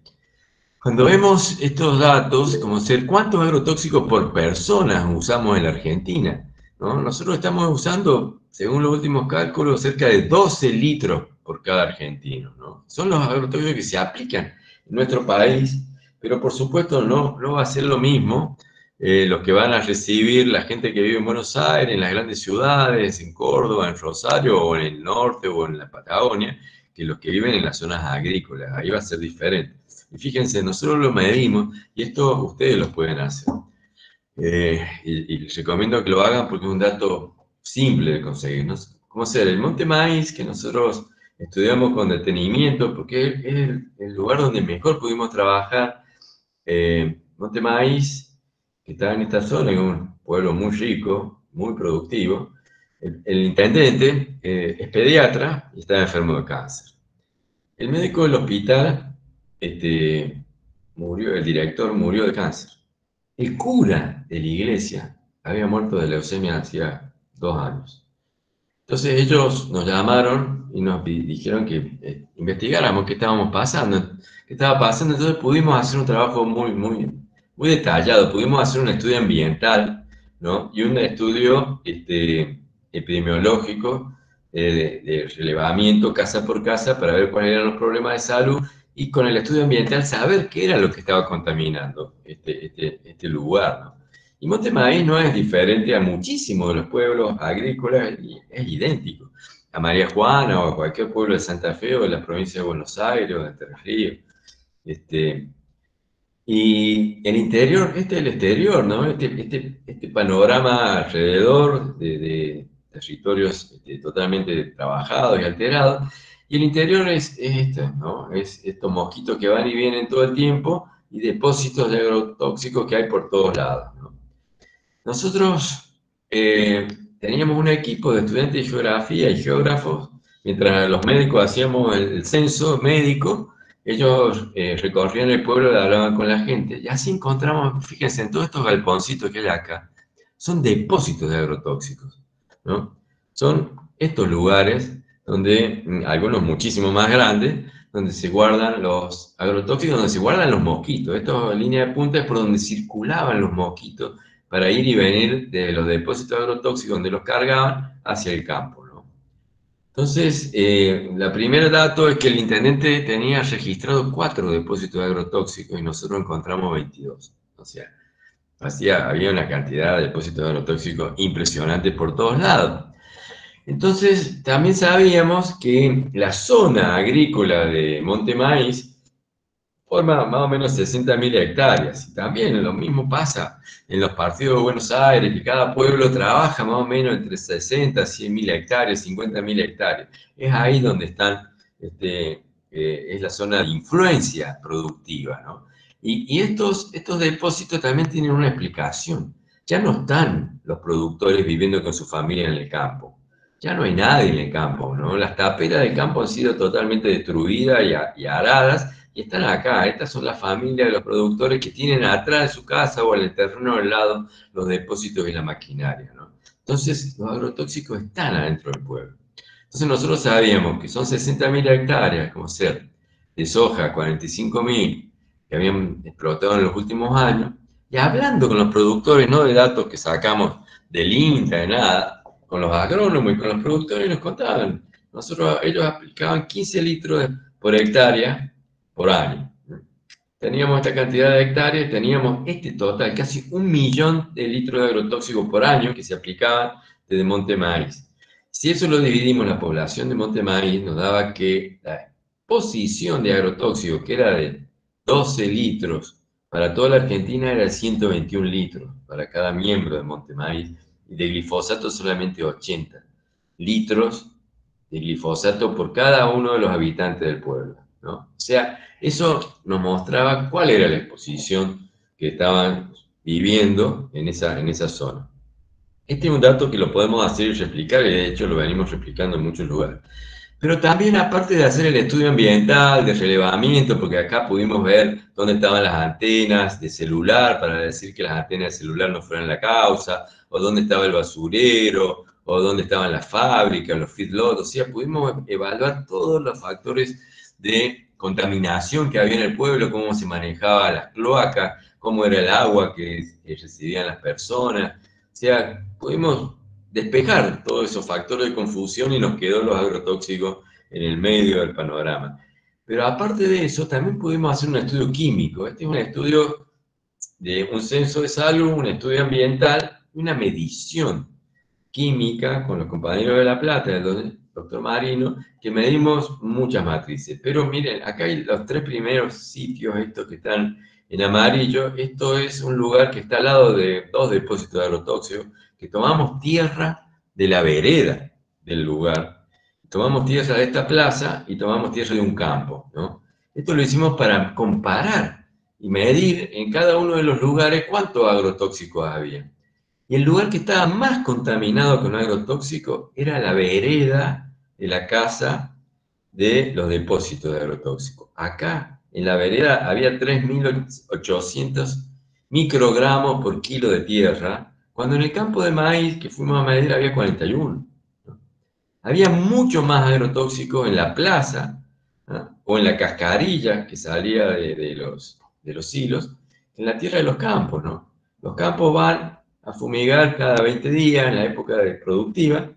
cuando vemos estos datos, como ser cuántos agrotóxicos por persona usamos en la Argentina, ¿no? nosotros estamos usando, según los últimos cálculos, cerca de 12 litros por cada argentino. ¿no? Son los agrotóxicos que se aplican en nuestro país, pero por supuesto no, no va a ser lo mismo eh, los que van a recibir la gente que vive en Buenos Aires, en las grandes ciudades, en Córdoba, en Rosario, o en el norte, o en la Patagonia, que los que viven en las zonas agrícolas. Ahí va a ser diferente. Y fíjense, nosotros lo medimos y esto ustedes lo pueden hacer. Eh, y, les recomiendo que lo hagan porque es un dato simple de conseguir. ¿no? ¿Cómo ser? El Monte Maíz, que nosotros estudiamos con detenimiento, porque es el, lugar donde mejor pudimos trabajar. Eh, Monte Maíz, que está en esta zona, es un pueblo muy rico, muy productivo. El, intendente eh, es pediatra y está enfermo de cáncer. El médico del hospital este, murió, el director murió de cáncer. El cura de la iglesia había muerto de leucemia hacía dos años. Entonces ellos nos llamaron y nos dijeron que eh, investigáramos qué estábamos pasando, qué estaba pasando. Entonces pudimos hacer un trabajo muy, muy, muy detallado. Pudimos hacer un estudio ambiental ¿no? y un estudio este, epidemiológico eh, de, relevamiento casa por casa para ver cuáles eran los problemas de salud y con el estudio ambiental saber qué era lo que estaba contaminando este, este, este lugar. ¿no? Y Montemaíz no es diferente a muchísimos de los pueblos agrícolas, es idéntico. A María Juana o a cualquier pueblo de Santa Fe o de la provincia de Buenos Aires o de Entre Ríos. Este, y el interior, este es el exterior, ¿no? Este, este, este panorama alrededor de, territorios este, totalmente trabajados y alterados, y el interior es, este, ¿no? Es estos mosquitos que van y vienen todo el tiempo y depósitos de agrotóxicos que hay por todos lados. Nosotros eh, teníamos un equipo de estudiantes de geografía y geógrafos, mientras los médicos hacíamos el, censo médico, ellos eh, recorrían el pueblo y hablaban con la gente. Y así encontramos, fíjense, en todos estos galponcitos que hay acá, son depósitos de agrotóxicos. ¿no? Son estos lugares donde, mm, algunos muchísimo más grandes, donde se guardan los agrotóxicos, donde se guardan los mosquitos. Esta línea de punta es por donde circulaban los mosquitos para ir y venir de los depósitos agrotóxicos donde los cargaban hacia el campo. Entonces, eh, la primera dato es que el intendente tenía registrado cuatro depósitos agrotóxicos y nosotros encontramos 22. O sea, había una cantidad de depósitos agrotóxicos impresionante por todos lados. Entonces, también sabíamos que la zona agrícola de Monte Maíz forma más o menos 60.000 hectáreas. Y también lo mismo pasa en los partidos de Buenos Aires, que cada pueblo trabaja más o menos entre 60, 100.000 hectáreas, 50.000 hectáreas. Es ahí donde están, este, eh, es la zona de influencia productiva, ¿no? Y, y, estos, estos depósitos también tienen una explicación. Ya no están los productores viviendo con su familia en el campo ya no hay nadie en el campo, ¿no? Las taperas del campo han sido totalmente destruidas y, aradas y están acá. Estas son las familias de los productores que tienen atrás de su casa o en el terreno al lado los depósitos y la maquinaria, ¿no? Entonces, los agrotóxicos están adentro del pueblo. Entonces, nosotros sabíamos que son 60.000 hectáreas, como ser de soja, 45.000, que habían explotado en los últimos años, y hablando con los productores, no de datos que sacamos del INTA, de nada, con los agrónomos y con los productores nos contaban. Nosotros, ellos aplicaban 15 litros por hectárea por año. Teníamos esta cantidad de hectáreas, teníamos este total, casi un millón de litros de agrotóxicos por año que se aplicaban desde Monte Maíz. Si eso lo dividimos en la población de Monte Maíz, nos daba que la posición de agrotóxicos, que era de 12 litros para toda la Argentina, era de 121 litros para cada miembro de Monte Maíz y de glifosato solamente 80 litros de glifosato por cada uno de los habitantes del pueblo. ¿No? O sea, eso nos mostraba cuál era la exposición que estaban viviendo en esa, en esa zona. Este es un dato que lo podemos hacer y replicar, y de hecho lo venimos replicando en muchos lugares. Pero también, aparte de hacer el estudio ambiental, de relevamiento, porque acá pudimos ver dónde estaban las antenas de celular, para decir que las antenas de celular no fueran la causa, o dónde estaba el basurero, o dónde estaban las fábricas, los feedlots, o sea, pudimos evaluar todos los factores de contaminación que había en el pueblo, cómo se manejaba las cloacas, cómo era el agua que, recibían las personas, o sea, pudimos despejar todos esos factores de confusión y nos quedó los agrotóxicos en el medio del panorama. Pero aparte de eso, también pudimos hacer un estudio químico. Este es un estudio de un censo de salud, un estudio ambiental, una medición química con los compañeros de La Plata, el doctor Marino, que medimos muchas matrices. Pero miren, acá hay los tres primeros sitios, estos que están en amarillo. Esto es un lugar que está al lado de dos depósitos de agrotóxicos, que tomamos tierra de la vereda del lugar. Tomamos tierra de esta plaza y tomamos tierra de un campo. ¿no? Esto lo hicimos para comparar y medir en cada uno de los lugares cuántos agrotóxicos había. Y el lugar que estaba más contaminado con agrotóxico era la vereda de la casa de los depósitos de agrotóxico. Acá, en la vereda, había 3.800 microgramos por kilo de tierra, cuando en el campo de maíz que fuimos a medir había 41. Había mucho más agrotóxico en la plaza o en la cascarilla que salía de, los, de los hilos, en la tierra de los campos. ¿no? Los campos van a fumigar cada 20 días en la época productiva,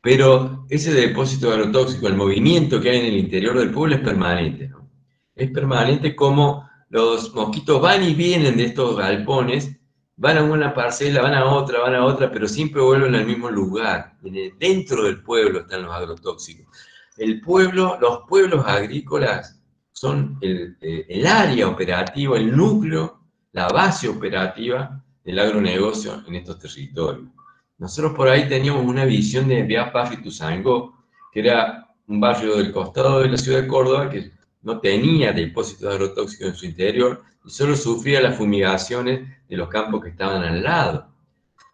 pero ese depósito agrotóxico, el movimiento que hay en el interior del pueblo es permanente. ¿no? Es permanente como los mosquitos van y vienen de estos galpones, van a una parcela, van a otra, van a otra, pero siempre vuelven al mismo lugar. Dentro del pueblo están los agrotóxicos. El pueblo, los pueblos agrícolas son el, eh, el área operativa, el núcleo, la base operativa el agronegocio en estos territorios. Nosotros por ahí teníamos una visión de Via Barrio Tuzangó, que era un barrio del costado de la ciudad de Córdoba que no tenía depósitos agrotóxicos en su interior y solo sufría las fumigaciones de los campos que estaban al lado.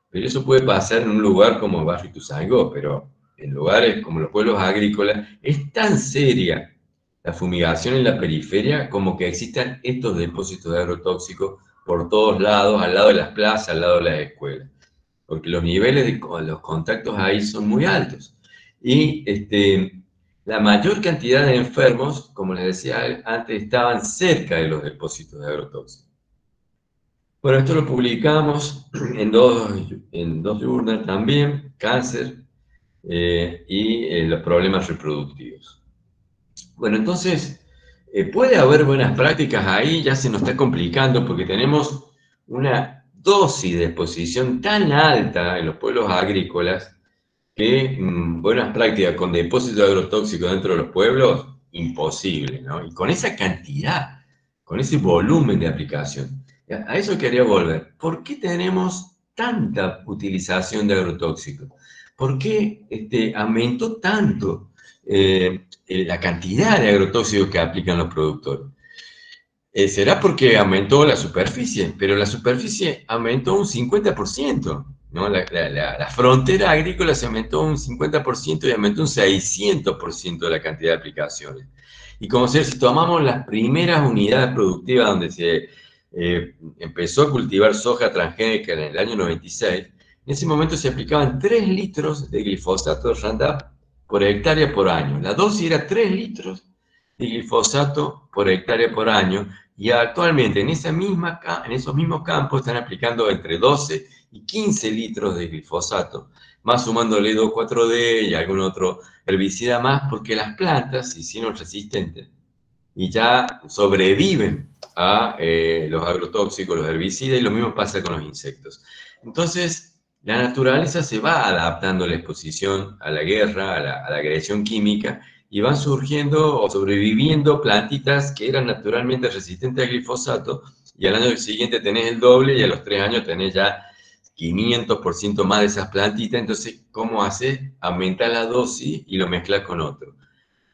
Pero eso puede pasar en un lugar como Barrio Tuzangó, pero en lugares como los pueblos agrícolas es tan seria la fumigación en la periferia como que existan estos depósitos de agrotóxicos por todos lados, al lado de las plazas, al lado de las escuelas, porque los niveles de los contactos ahí son muy altos. Y este, la mayor cantidad de enfermos, como les decía antes, estaban cerca de los depósitos de agrotóxicos. Bueno, esto lo publicamos en dos, en dos journals también, cáncer eh, y eh, los problemas reproductivos. Bueno, entonces, eh, puede haber buenas prácticas ahí, ya se nos está complicando porque tenemos una dosis de exposición tan alta en los pueblos agrícolas que mm, buenas prácticas con depósitos agrotóxicos dentro de los pueblos, imposible, ¿no? Y con esa cantidad, con ese volumen de aplicación. A eso quería volver. ¿Por qué tenemos tanta utilización de agrotóxicos? ¿Por qué este, aumentó tanto eh, la cantidad de agrotóxicos que aplican los productores? Eh, será porque aumentó la superficie, pero la superficie aumentó un 50%. La, frontera agrícola se aumentó un 50% y aumentó un 600% de la cantidad de aplicaciones. Y como si, si tomamos las primeras unidades productivas donde se eh, empezó a cultivar soja transgénica en el año 96, en ese momento se aplicaban 3 litros de glifosato Roundup por hectárea por año. La dosis era 3 litros de glifosato por hectárea por año y actualmente en, esa misma, en esos mismos campos están aplicando entre 12 y 15 litros de glifosato, más sumándole 2,4-D y algún otro herbicida más, porque las plantas se hicieron resistentes y ya sobreviven a eh, los agrotóxicos, los herbicidas, y lo mismo pasa con los insectos. Entonces, la naturaleza se va adaptando a la exposición, a la guerra, a la, a la agresión química, y van surgiendo o sobreviviendo plantitas que eran naturalmente resistentes al glifosato, y al año siguiente tenés el doble, y a los tres años tenés ya 500% más de esas plantitas, entonces, ¿cómo hace? Aumenta la dosis y lo mezcla con otro.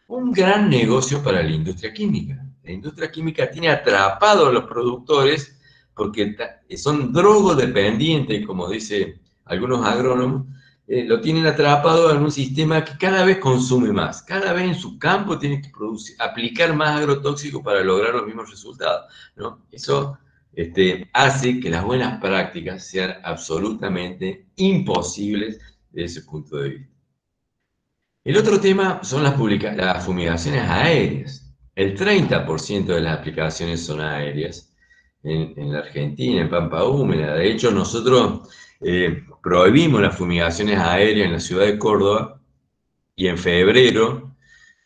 Un gran negocio para la industria química. La industria química tiene atrapados a los productores porque son drogodependientes, como dice algunos agrónomos, eh, lo tienen atrapado en un sistema que cada vez consume más, cada vez en su campo tiene que producir, aplicar más agrotóxicos para lograr los mismos resultados. ¿no? Eso este, hace que las buenas prácticas sean absolutamente imposibles desde ese punto de vista. El otro tema son las, las fumigaciones aéreas. El 30% de las aplicaciones son aéreas en, la Argentina, en Pampa Húmeda. De hecho, nosotros eh, prohibimos las fumigaciones aéreas en la ciudad de Córdoba y en febrero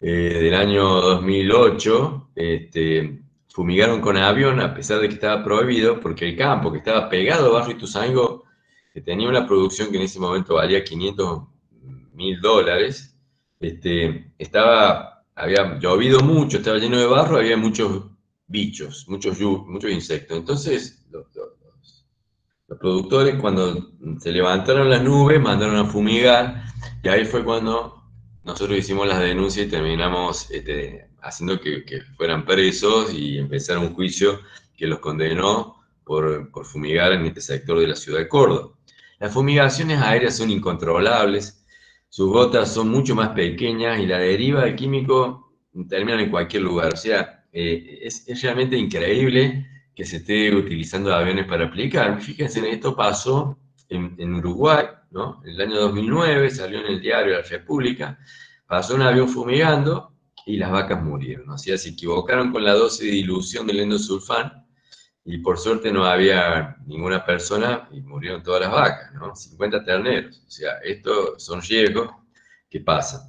eh, del año 2008 este, fumigaron con avión a pesar de que estaba prohibido, porque el campo que estaba pegado a Barrio Ituzaingó, que tenía una producción que en ese momento valía 500 mil dólares, este, estaba, había llovido mucho, estaba lleno de barro, había muchos bichos, muchos, muchos insectos. Entonces, los, los productores cuando se levantaron las nubes mandaron a fumigar y ahí fue cuando nosotros hicimos las denuncias y terminamos este, haciendo que, fueran presos y empezar un juicio que los condenó por, por, fumigar en este sector de la ciudad de Córdoba. Las fumigaciones aéreas son incontrolables, sus gotas son mucho más pequeñas y la deriva del químico termina en cualquier lugar. O sea, eh, es, es, realmente increíble que se esté utilizando aviones para aplicar. Fíjense, esto pasó en, en Uruguay, ¿no? En el año 2009 salió en el diario La República, pasó un avión fumigando y las vacas murieron. O sea, se equivocaron con la dosis de dilución del endosulfán y por suerte no había ninguna persona y murieron todas las vacas, ¿no? 50 terneros. O sea, estos son riesgos que pasan.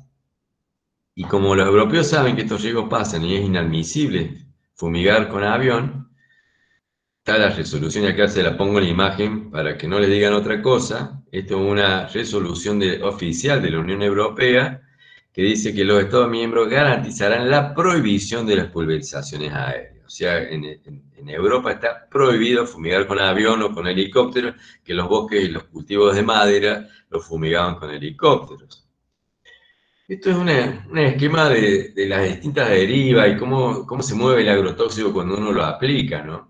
Y como los europeos saben que estos riesgos pasan y es inadmisible fumigar con avión, está la resolución, y acá se la pongo en la imagen para que no le digan otra cosa, esto es una resolución oficial de la Unión Europea que dice que los Estados miembros garantizarán la prohibición de las pulverizaciones aéreas. O sea, en, en, Europa está prohibido fumigar con avión o con helicóptero, que los bosques y los cultivos de madera los fumigaban con helicópteros. Esto es un esquema de, de, las distintas derivas y cómo, cómo se mueve el agrotóxico cuando uno lo aplica, ¿no?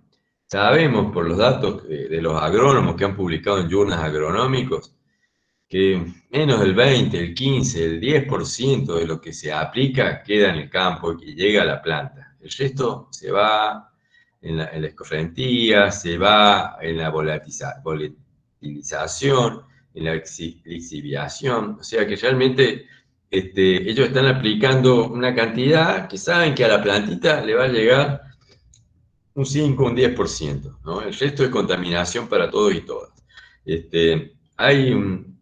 Sabemos por los datos de los agrónomos que han publicado en journals agronómicos que menos del 20, el 15, el 10% de lo que se aplica queda en el campo y que llega a la planta. El resto se va en la, escorrentía, se va en la volatilización, en la lixiviación. O sea que realmente este, ellos están aplicando una cantidad que saben que a la plantita le va a llegar un 5, un 10%. ¿no? El resto es contaminación para todos y todas. Este, hay un,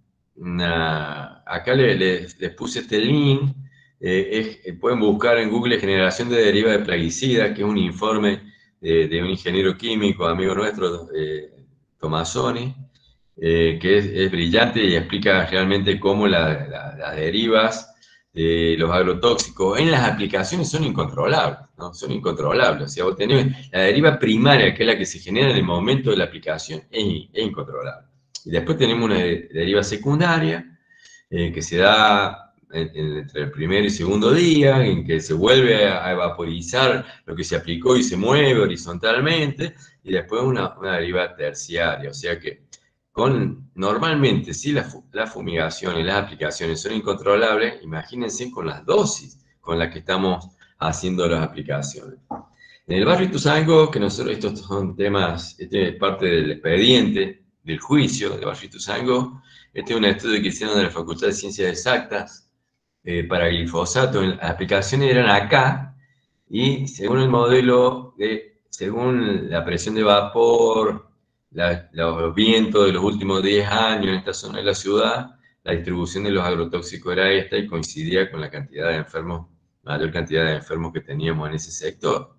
acá les, puse este link, eh, eh, pueden buscar en Google generación de deriva de plaguicidas, que es un informe de, un ingeniero químico, amigo nuestro, eh, Tomasoni, que es, brillante y explica realmente cómo las derivas de los agrotóxicos en las aplicaciones son incontrolables, ¿no? Son incontrolables. O sea, vos la deriva primaria, que es la que se genera en el momento de la aplicación, es incontrolable. Y después tenemos una deriva secundaria eh, que se da entre el primer y segundo día, en que se vuelve a, evaporizar lo que se aplicó y se mueve horizontalmente, y después una, una deriva terciaria. O sea que con, normalmente, si la, la fumigación y las aplicaciones son incontrolables, imagínense con las dosis con las que estamos haciendo las aplicaciones. En el barrio Tuzango, que nosotros, estos son temas, este es parte del expediente, del juicio de Barrio Sango. Este es un estudio que hicieron de la Facultad de Ciencias Exactas eh, para glifosato. Las aplicaciones eran acá y según el modelo, de, según la presión de vapor, los vientos de los últimos 10 años en esta zona de la ciudad, la distribución de los agrotóxicos era esta y coincidía con la cantidad de enfermos, mayor cantidad de enfermos que teníamos en ese sector.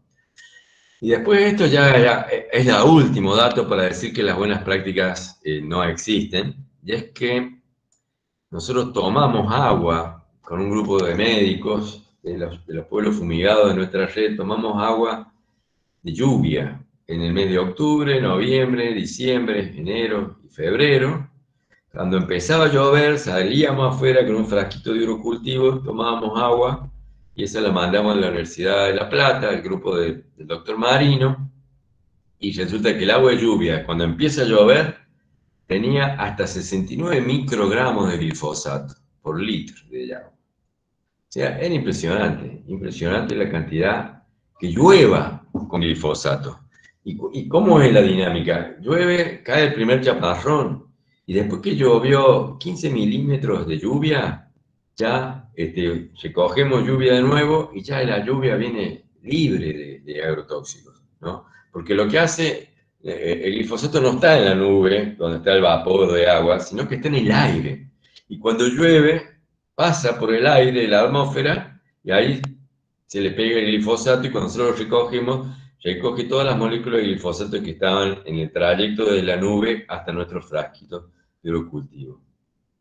Y después esto ya es el último dato para decir que las buenas prácticas eh, no existen, y es que nosotros tomamos agua con un grupo de médicos de los, pueblos fumigados de nuestra red, tomamos agua de lluvia en el mes de octubre, noviembre, diciembre, enero y febrero. Cuando empezaba a llover, salíamos afuera con un frasquito de urocultivo, tomábamos agua y esa la mandamos a la Universidad de La Plata, al grupo del doctor Marino, y resulta que el agua de lluvia, cuando empieza a llover, tenía hasta 69 microgramos de glifosato por litro de agua. O sea, era impresionante, impresionante la cantidad que llueva con glifosato. ¿Y, ¿Y, cómo es la dinámica? Llueve, cae el primer chaparrón, y después que llovió 15 milímetros de lluvia, ya este, recogemos lluvia de nuevo y ya la lluvia viene libre de, agrotóxicos, ¿no? Porque lo que hace, eh, el glifosato no está en la nube, donde está el vapor de agua, sino que está en el aire. Y cuando llueve, pasa por el aire, la atmósfera, y ahí se le pega el glifosato y cuando nosotros lo recogemos, recoge todas las moléculas de glifosato que estaban en el trayecto de la nube hasta nuestro frasquito de cultivo.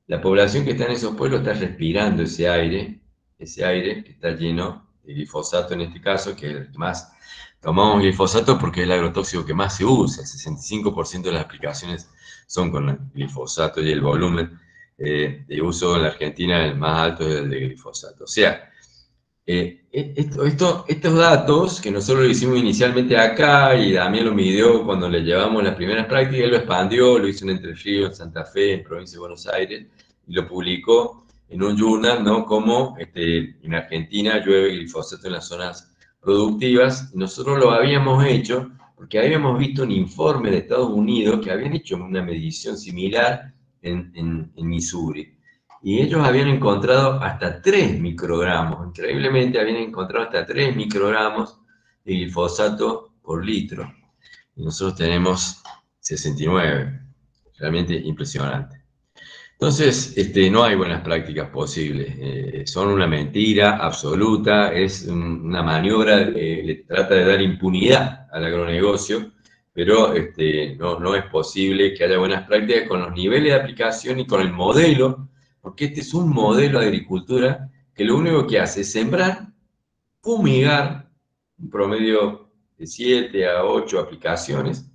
La población que está en esos pueblos está respirando ese aire, ese aire que está lleno de glifosato en este caso, que es el que más tomamos glifosato porque es el agrotóxico que más se usa, el 65% de las aplicaciones son con glifosato y el volumen eh, de uso en la Argentina el más alto es el de glifosato. O sea, eh, estos datos que nosotros lo hicimos inicialmente acá y Damián lo midió cuando le llevamos las primeras prácticas, él lo expandió, lo hizo en Entre Ríos, en Santa Fe, en Provincia de Buenos Aires, y lo publicó en un journal, ¿no? Como este, en Argentina llueve glifosato en las zonas productivas. Nosotros lo habíamos hecho porque habíamos visto un informe de Estados Unidos que habían hecho una medición similar en, en, en Missouri. Y ellos habían encontrado hasta 3 microgramos, increíblemente habían encontrado hasta 3 microgramos de glifosato por litro. Y nosotros tenemos 69, realmente impresionante. Entonces, este, no hay buenas prácticas posibles, eh, son una mentira absoluta, es una maniobra que le trata de dar impunidad al agronegocio, pero este, no, no es posible que haya buenas prácticas con los niveles de aplicación y con el modelo, porque este es un modelo de agricultura que lo único que hace es sembrar, fumigar, un promedio de 7 a 8 aplicaciones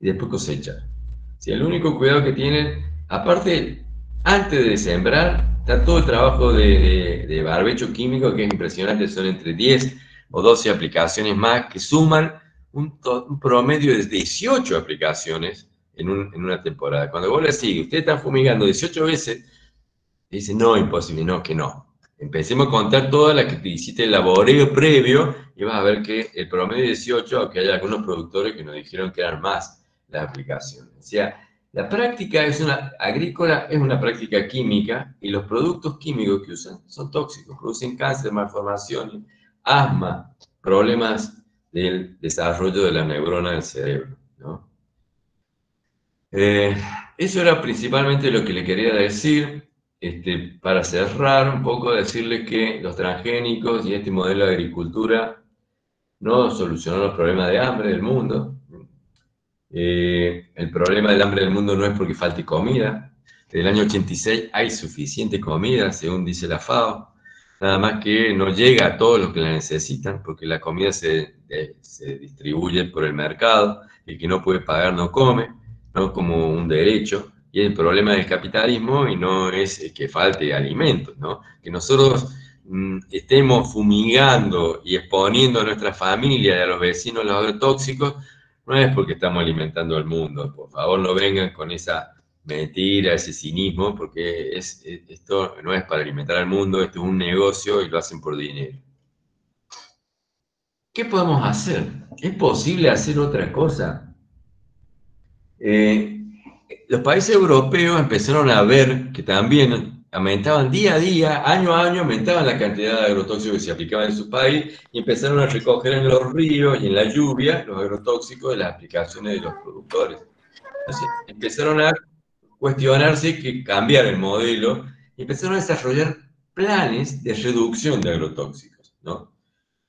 y después cosechar. Si el único cuidado que tienen, aparte, antes de sembrar, está todo el trabajo de, barbecho químico que es impresionante, son entre 10 o 12 aplicaciones más que suman un, promedio de 18 aplicaciones en, una temporada. Cuando vos le sigues, ustedes están fumigando 18 veces, dicen, no, imposible, no, que no. Empecemos a contar todas las que te hiciste el laboreo previo y vas a ver que el promedio es 18, aunque hay algunos productores que nos dijeron que eran más las aplicaciones. O sea, la práctica es una, agrícola es una práctica química y los productos químicos que usan son tóxicos, producen cáncer, malformaciones, asma, problemas del desarrollo de la neurona del cerebro. Eh, eso era principalmente lo que le quería decir. Este, para cerrar un poco, decirle que los transgénicos y este modelo de agricultura no solucionó los problemas de hambre del mundo. Eh, el problema del hambre del mundo no es porque falte comida. Desde el año 86 hay suficiente comida, según dice la FAO. Nada más que no llega a todos los que la necesitan, porque la comida se, se distribuye por el mercado. El que no puede pagar no come, no como un derecho y el problema del capitalismo y no es que falte alimentos, ¿no? Que nosotros mm, estemos fumigando y exponiendo a nuestra familia y a los vecinos los agrotóxicos, no es porque estamos alimentando al mundo. Por favor, no vengan con esa mentira, ese cinismo, porque es, esto no es para alimentar al mundo, esto es un negocio y lo hacen por dinero. ¿Qué podemos hacer? ¿Es posible hacer otra cosa? Eh, los países europeos empezaron a ver que también aumentaban día a día, año a año, aumentaban la cantidad de agrotóxicos que se aplicaban en su país y empezaron a recoger en los ríos y en la lluvia los agrotóxicos de las aplicaciones de los productores. Entonces, empezaron a cuestionarse que cambiar el modelo y empezaron a desarrollar planes de reducción de agrotóxicos. ¿no?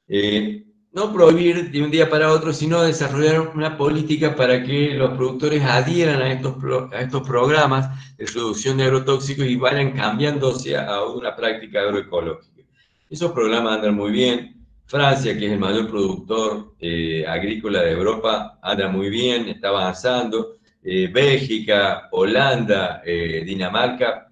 Eh, no prohibir de un día para otro, sino desarrollar una política para que los productores adhieran a estos, a estos programas de reducción de agrotóxicos y vayan cambiándose a una práctica agroecológica. Esos programas andan muy bien. Francia, que es el mayor productor eh, agrícola de Europa, anda muy bien, está avanzando. Eh, Bélgica, Holanda, eh, Dinamarca,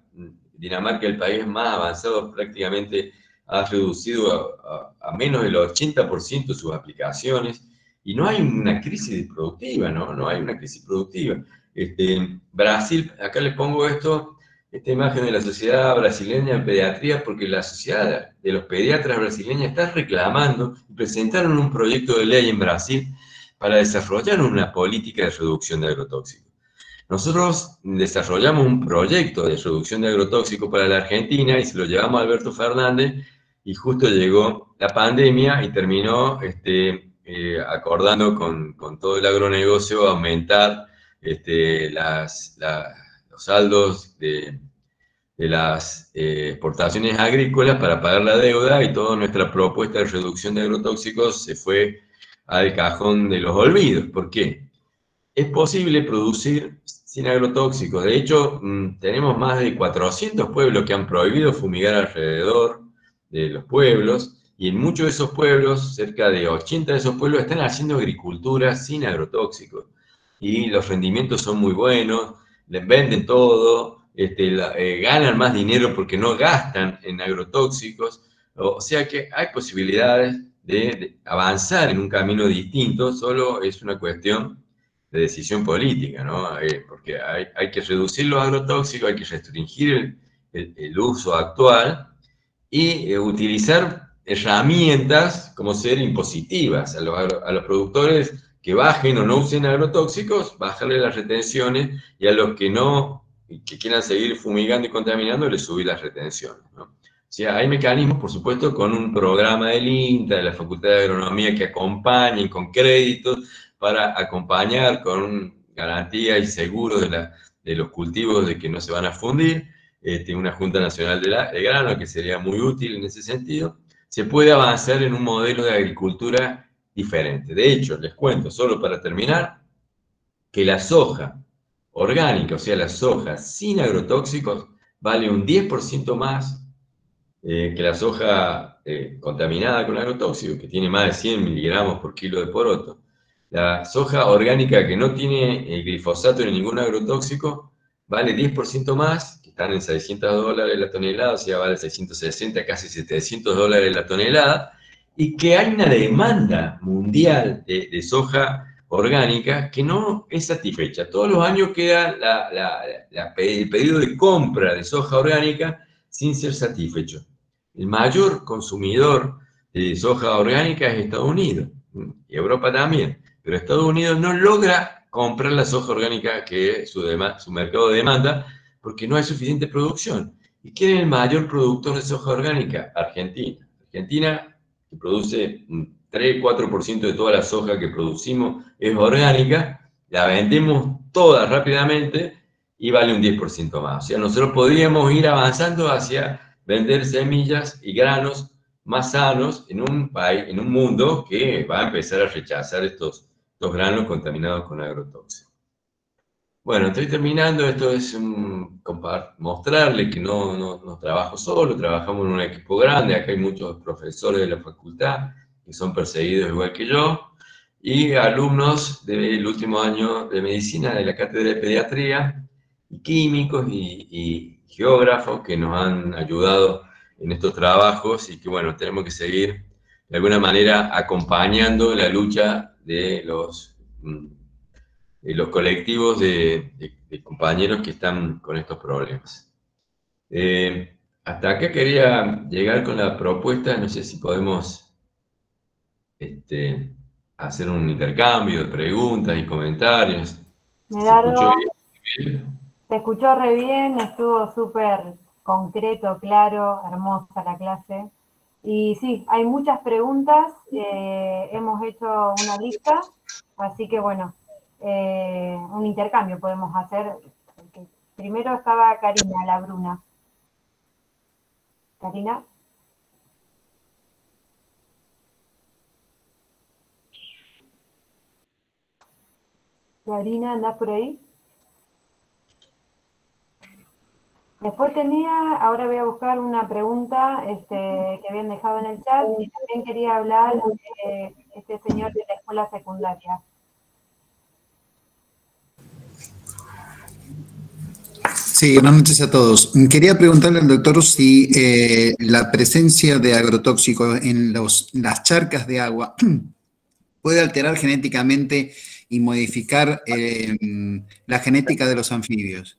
Dinamarca el país más avanzado prácticamente ha reducido a, menos del 80% sus aplicaciones y no hay una crisis productiva, ¿no? No hay una crisis productiva. Este, Brasil, acá les pongo esto, esta imagen de la Sociedad Brasileña en Pediatría, porque la Sociedad de los Pediatras Brasileña está reclamando presentaron un proyecto de ley en Brasil para desarrollar una política de reducción de agrotóxicos. Nosotros desarrollamos un proyecto de reducción de agrotóxicos para la Argentina y se lo llevamos a Alberto Fernández y justo llegó la pandemia y terminó este, eh, acordando con, todo el agronegocio aumentar este, los saldos de, de las eh, exportaciones agrícolas para pagar la deuda y toda nuestra propuesta de reducción de agrotóxicos se fue al cajón de los olvidos. ¿Por qué? Es posible producir sin agrotóxicos. De hecho, mm, tenemos más de 400 pueblos que han prohibido fumigar alrededor de los pueblos, y en muchos de esos pueblos, cerca de 80 de esos pueblos, están haciendo agricultura sin agrotóxicos. Y los rendimientos son muy buenos, les venden todo, este, eh, ganan más dinero porque no gastan en agrotóxicos. O sea que hay posibilidades de, avanzar en un camino distinto, solo es una cuestión de decisión política, ¿no? Eh, porque hay, hay, que reducir los agrotóxicos, hay que restringir el, el uso actual y eh, utilizar herramientas como ser impositivas a los, a los, productores que bajen o no usen agrotóxicos, bajarle las retenciones y a los que no, que quieran seguir fumigando y contaminando, les subir las retenciones. ¿no? O sea, hay mecanismos, por supuesto, con un programa del INTA, de la Facultad de Agronomía, que acompañen con créditos para acompañar con garantía y seguro de, la, de los cultivos de que no se van a fundir este, una Junta Nacional de, la, de Grano, que sería muy útil en ese sentido, se puede avanzar en un modelo de agricultura diferente. De hecho, les cuento, solo para terminar, que la soja orgánica, o sea, la soja sin agrotóxicos, vale un 10% más eh, que la soja eh, contaminada con agrotóxicos, que tiene más de 100 miligramos por kilo de poroto. La soja orgánica que no tiene el glifosato ni ningún agrotóxico vale 10% más, están en 600 dólares la tonelada, o sea, vale 660, casi 700 dólares la tonelada, y que hay una demanda mundial de, soja orgánica que no es satisfecha. Todos los años queda el pedido de compra de soja orgánica sin ser satisfecho. El mayor consumidor de soja orgánica es Estados Unidos, y Europa también, pero Estados Unidos no logra comprar la soja orgánica que su, su mercado demanda porque no hay suficiente producción. ¿Y quién es el mayor productor de soja orgánica? Argentina. Argentina, que produce 3-4% de toda la soja que producimos, es orgánica, la vendemos toda rápidamente y vale un 10% más. O sea, nosotros podríamos ir avanzando hacia vender semillas y granos más sanos en un país, en un mundo que va a empezar a rechazar estos, estos granos contaminados con agrotóxicos. Bueno, estoy terminando. Esto es un, mostrarle que no, no, no, trabajo solo, trabajamos en un equipo grande. Acá hay muchos profesores de la facultad que son perseguidos igual que yo y alumnos del último año de medicina de la cátedra de pediatría, y químicos y, y geógrafos que nos han ayudado en estos trabajos y que, bueno, tenemos que seguir de alguna manera acompañando la lucha de los, mm, los colectivos de, compañeros que están con estos problemas. Eh, hasta acá quería llegar con la propuesta, no sé si podemos este, hacer un intercambio de preguntas y comentarios. Se escuchó re bien, estuvo súper concreto, claro, hermosa la clase. Y sí, hay muchas preguntas, eh, hemos hecho una lista, así que bueno, eh, un intercambio podemos hacer. Primero estaba Karina, la Bruna. Karina. Karina, ¿andás por ahí? Después tenía, ahora voy a buscar una pregunta este, que habían dejado en el chat y también quería hablar este señor de la escuela secundaria. Sí, buenas noches a todos. Quería preguntarle al doctor si eh, la presencia de agrotóxicos en los, las charcas de agua puede alterar genéticamente y modificar eh, la genética de los anfibios.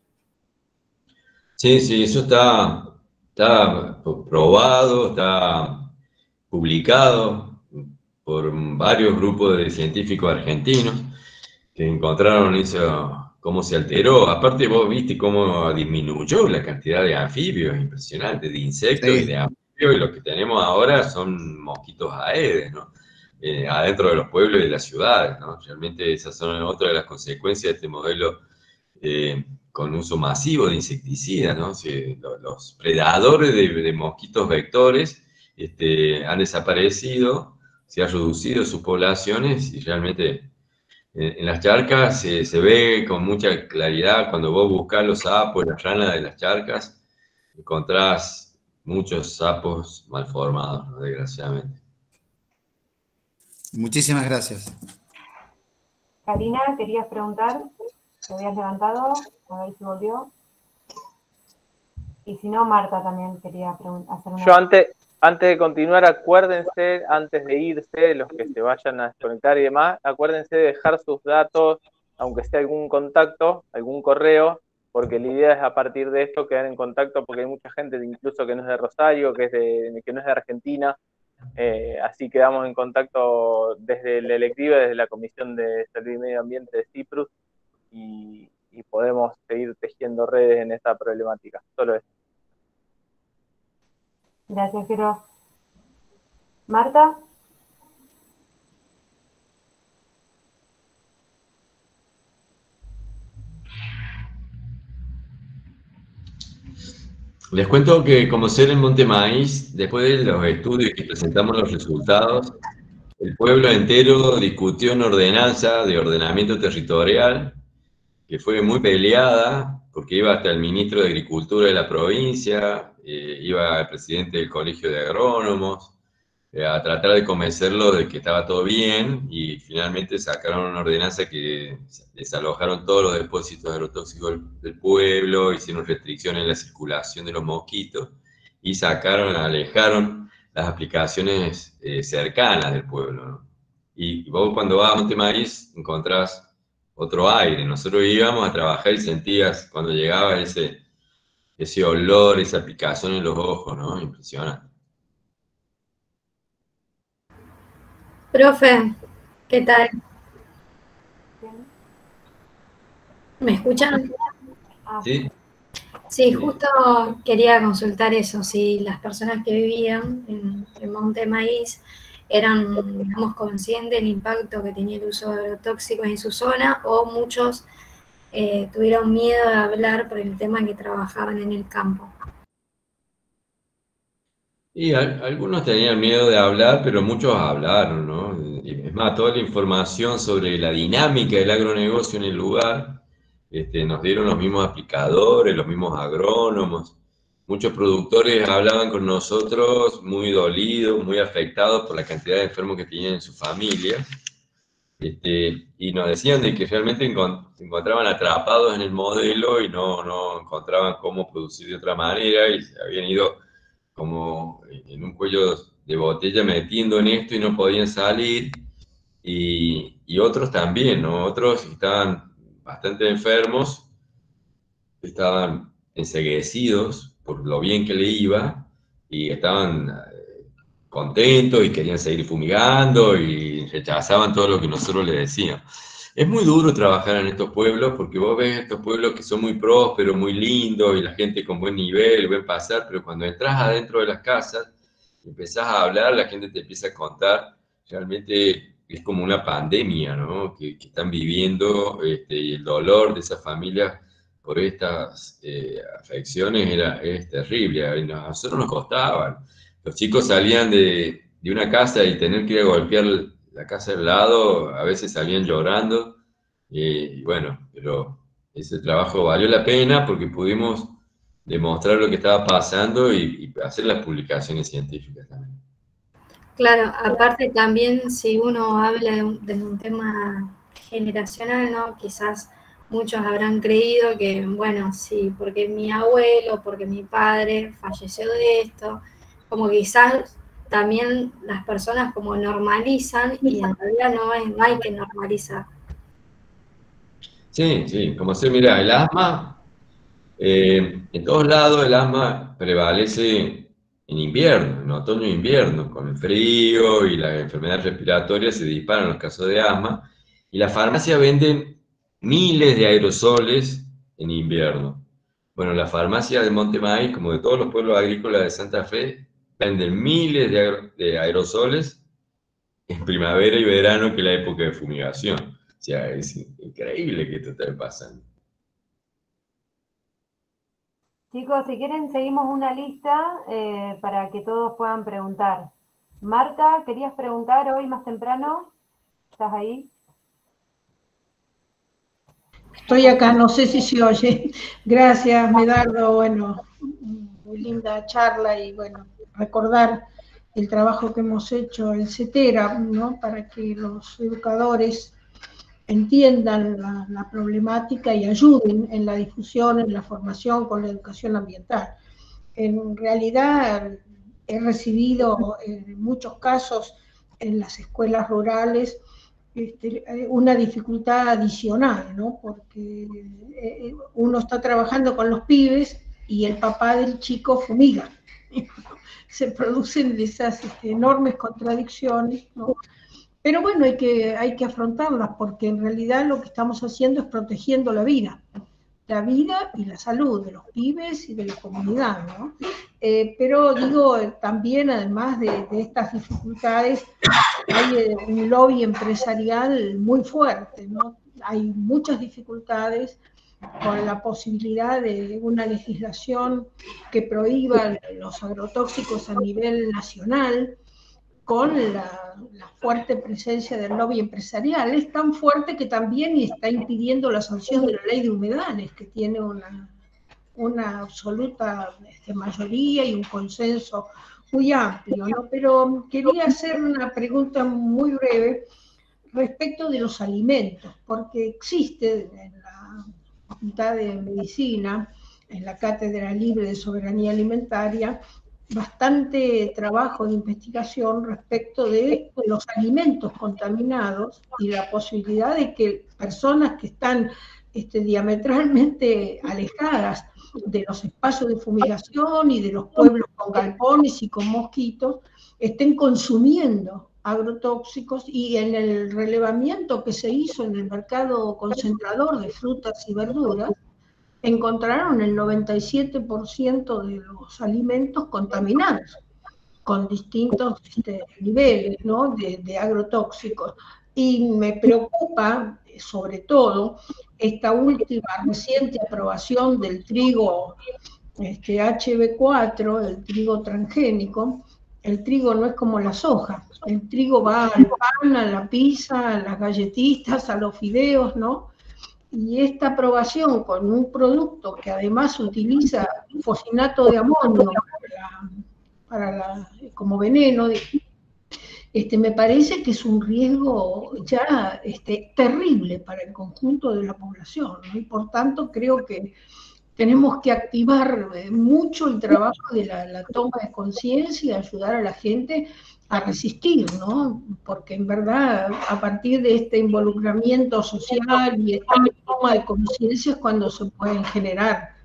Sí, sí, eso está, está probado, está publicado por varios grupos de científicos argentinos que encontraron eso, cómo se alteró. Aparte vos viste cómo disminuyó la cantidad de anfibios, impresionante, de insectos y de anfibios, y lo que tenemos ahora son mosquitos aedes, ¿no? Eh, adentro de los pueblos y de las ciudades, ¿no? Realmente esas son otra de las consecuencias de este modelo eh, con uso masivo de insecticidas, ¿no? los predadores de, mosquitos vectores este, han desaparecido, se han reducido sus poblaciones y realmente en, las charcas se, ve con mucha claridad cuando vos buscas los sapos, las ranas de las charcas, encontrás muchos sapos malformados, desgraciadamente. Muchísimas gracias. Karina, ¿querías preguntar? ¿Te habías levantado? A ver si volvió. Y si no, Marta también quería hacer una... Yo antes, antes de continuar, acuérdense, antes de irse, los que se vayan a desconectar y demás, acuérdense de dejar sus datos, aunque sea algún contacto, algún correo, porque la idea es a partir de esto quedar en contacto, porque hay mucha gente incluso que no es de Rosario, que, es de, que no es de Argentina, eh, así quedamos en contacto desde la electiva, desde la Comisión de Salud y Medio Ambiente de Ciprus, y, y podemos seguir tejiendo redes en esta problemática. Solo eso. Gracias, Jero. Marta. Les cuento que como ser en Monte Maíz, después de los estudios que presentamos los resultados, el pueblo entero discutió una ordenanza de ordenamiento territorial que fue muy peleada, porque iba hasta el ministro de Agricultura de la provincia, eh, iba el presidente del Colegio de Agrónomos, eh, a tratar de convencerlo de que estaba todo bien y finalmente sacaron una ordenanza que desalojaron todos los depósitos agrotóxicos del pueblo, hicieron restricciones en la circulación de los mosquitos y sacaron, alejaron las aplicaciones eh, cercanas del pueblo. Y vos cuando vas a Montemaíz encontrás otro aire. Nosotros íbamos a trabajar y sentías cuando llegaba ese, ese olor, esa aplicación en los ojos, ¿no? Impresionante. Profe, ¿qué tal? ¿Me escuchan? Sí. Sí, justo quería consultar eso, si las personas que vivían en, en Monte Maíz eran, digamos, conscientes del impacto que tenía el uso de agrotóxicos en su zona o muchos eh, tuvieron miedo de hablar por el tema que trabajaban en el campo. Y algunos tenían miedo de hablar, pero muchos hablaron, ¿no? Es más, toda la información sobre la dinámica del agronegocio en el lugar, este, nos dieron los mismos aplicadores, los mismos agrónomos. Muchos productores hablaban con nosotros muy dolidos, muy afectados por la cantidad de enfermos que tenían en su familia. Este, y nos decían de que realmente se encontraban atrapados en el modelo y no, no encontraban cómo producir de otra manera y se habían ido como en un cuello de botella metiendo en esto y no podían salir. Y, y otros también, ¿no? Otros estaban bastante enfermos, estaban enseguecidos por lo bien que le iba y estaban eh, contentos y querían seguir fumigando y rechazaban todo lo que nosotros les decíamos. Es muy duro trabajar en estos pueblos porque vos ves estos pueblos que son muy prósperos, muy lindos y la gente con buen nivel, buen pasar, pero cuando entras adentro de las casas, empezás a hablar, la gente te empieza a contar, realmente es como una pandemia, ¿no? Que, están viviendo este, y el dolor de esas familias por estas eh, afecciones era, es terrible. A nosotros nos costaban. Los chicos salían de, de una casa y tener que ir a golpear la casa al lado, a veces salían llorando, y bueno, pero ese trabajo valió la pena porque pudimos demostrar lo que estaba pasando y, hacer las publicaciones científicas también. Claro, aparte también si uno habla de un, tema generacional, ¿no? Quizás muchos habrán creído que, bueno, sí, porque mi abuelo, porque mi padre falleció de esto, como quizás también las personas como normalizan y en realidad no, es, no hay que normalizar. Sí, sí, como se mira, el asma, eh, en todos lados el asma prevalece en invierno, en otoño e invierno, con el frío y las enfermedades respiratorias se disparan los casos de asma, y la farmacia venden miles de aerosoles en invierno. Bueno, la farmacia de Montemay, como de todos los pueblos agrícolas de Santa Fe, venden miles de, aerosoles en primavera y verano, que la época de fumigación. O sea, es increíble que esto esté pasando. Chicos, si quieren, seguimos una lista eh, para que todos puedan preguntar. Marta, ¿querías preguntar hoy más temprano? ¿Estás ahí? Estoy acá, no sé si se oye. Gracias, Medardo. Bueno, muy linda charla y bueno, recordar el trabajo que hemos hecho en CETERA, ¿no? para que los educadores entiendan la, problemática y ayuden en la difusión, en la formación con la educación ambiental. En realidad he recibido en muchos casos en las escuelas rurales este, una dificultad adicional, ¿no? porque eh, uno está trabajando con los pibes y el papá del chico fumiga. Se producen esas este, enormes contradicciones, Pero bueno, hay que, hay que afrontarlas porque en realidad lo que estamos haciendo es protegiendo la vida, la vida y la salud de los pibes y de la comunidad, eh, pero digo, también además de, de estas dificultades, hay eh, un lobby empresarial muy fuerte, ¿no? Hay muchas dificultades con la posibilidad de una legislación que prohíba los agrotóxicos a nivel nacional, con la, fuerte presencia del lobby empresarial. Es tan fuerte que también está impidiendo la sanción de la ley de humedales, que tiene una, una absoluta este, mayoría y un consenso muy amplio. Pero quería hacer una pregunta muy breve respecto de los alimentos, porque existe en la Facultad de Medicina, en la Cátedra Libre de Soberanía Alimentaria, bastante trabajo de investigación respecto de los alimentos contaminados y la posibilidad de que personas que están este, diametralmente alejadas de los espacios de fumigación y de los pueblos con galpones y con mosquitos estén consumiendo agrotóxicos y en el relevamiento que se hizo en el mercado concentrador de frutas y verduras, encontraron el 97% de los alimentos contaminados con distintos este, niveles de, agrotóxicos. Y me preocupa, sobre todo, esta última reciente aprobación del trigo este, HB4, el trigo transgénico. El trigo no es como la soja, el trigo va al pan, a la pizza, a las galletitas, a los fideos, ¿no? Y esta aprobación con un producto que además utiliza fosinato de amonio para, como veneno, este, me parece que es un riesgo ya este, terrible para el conjunto de la población. Y por tanto creo que tenemos que activar mucho el trabajo de la, la toma de conciencia y ayudar a la gente a resistir, ¿no? Porque en verdad, a partir de este involucramiento social y esta toma de conciencia es cuando se pueden generar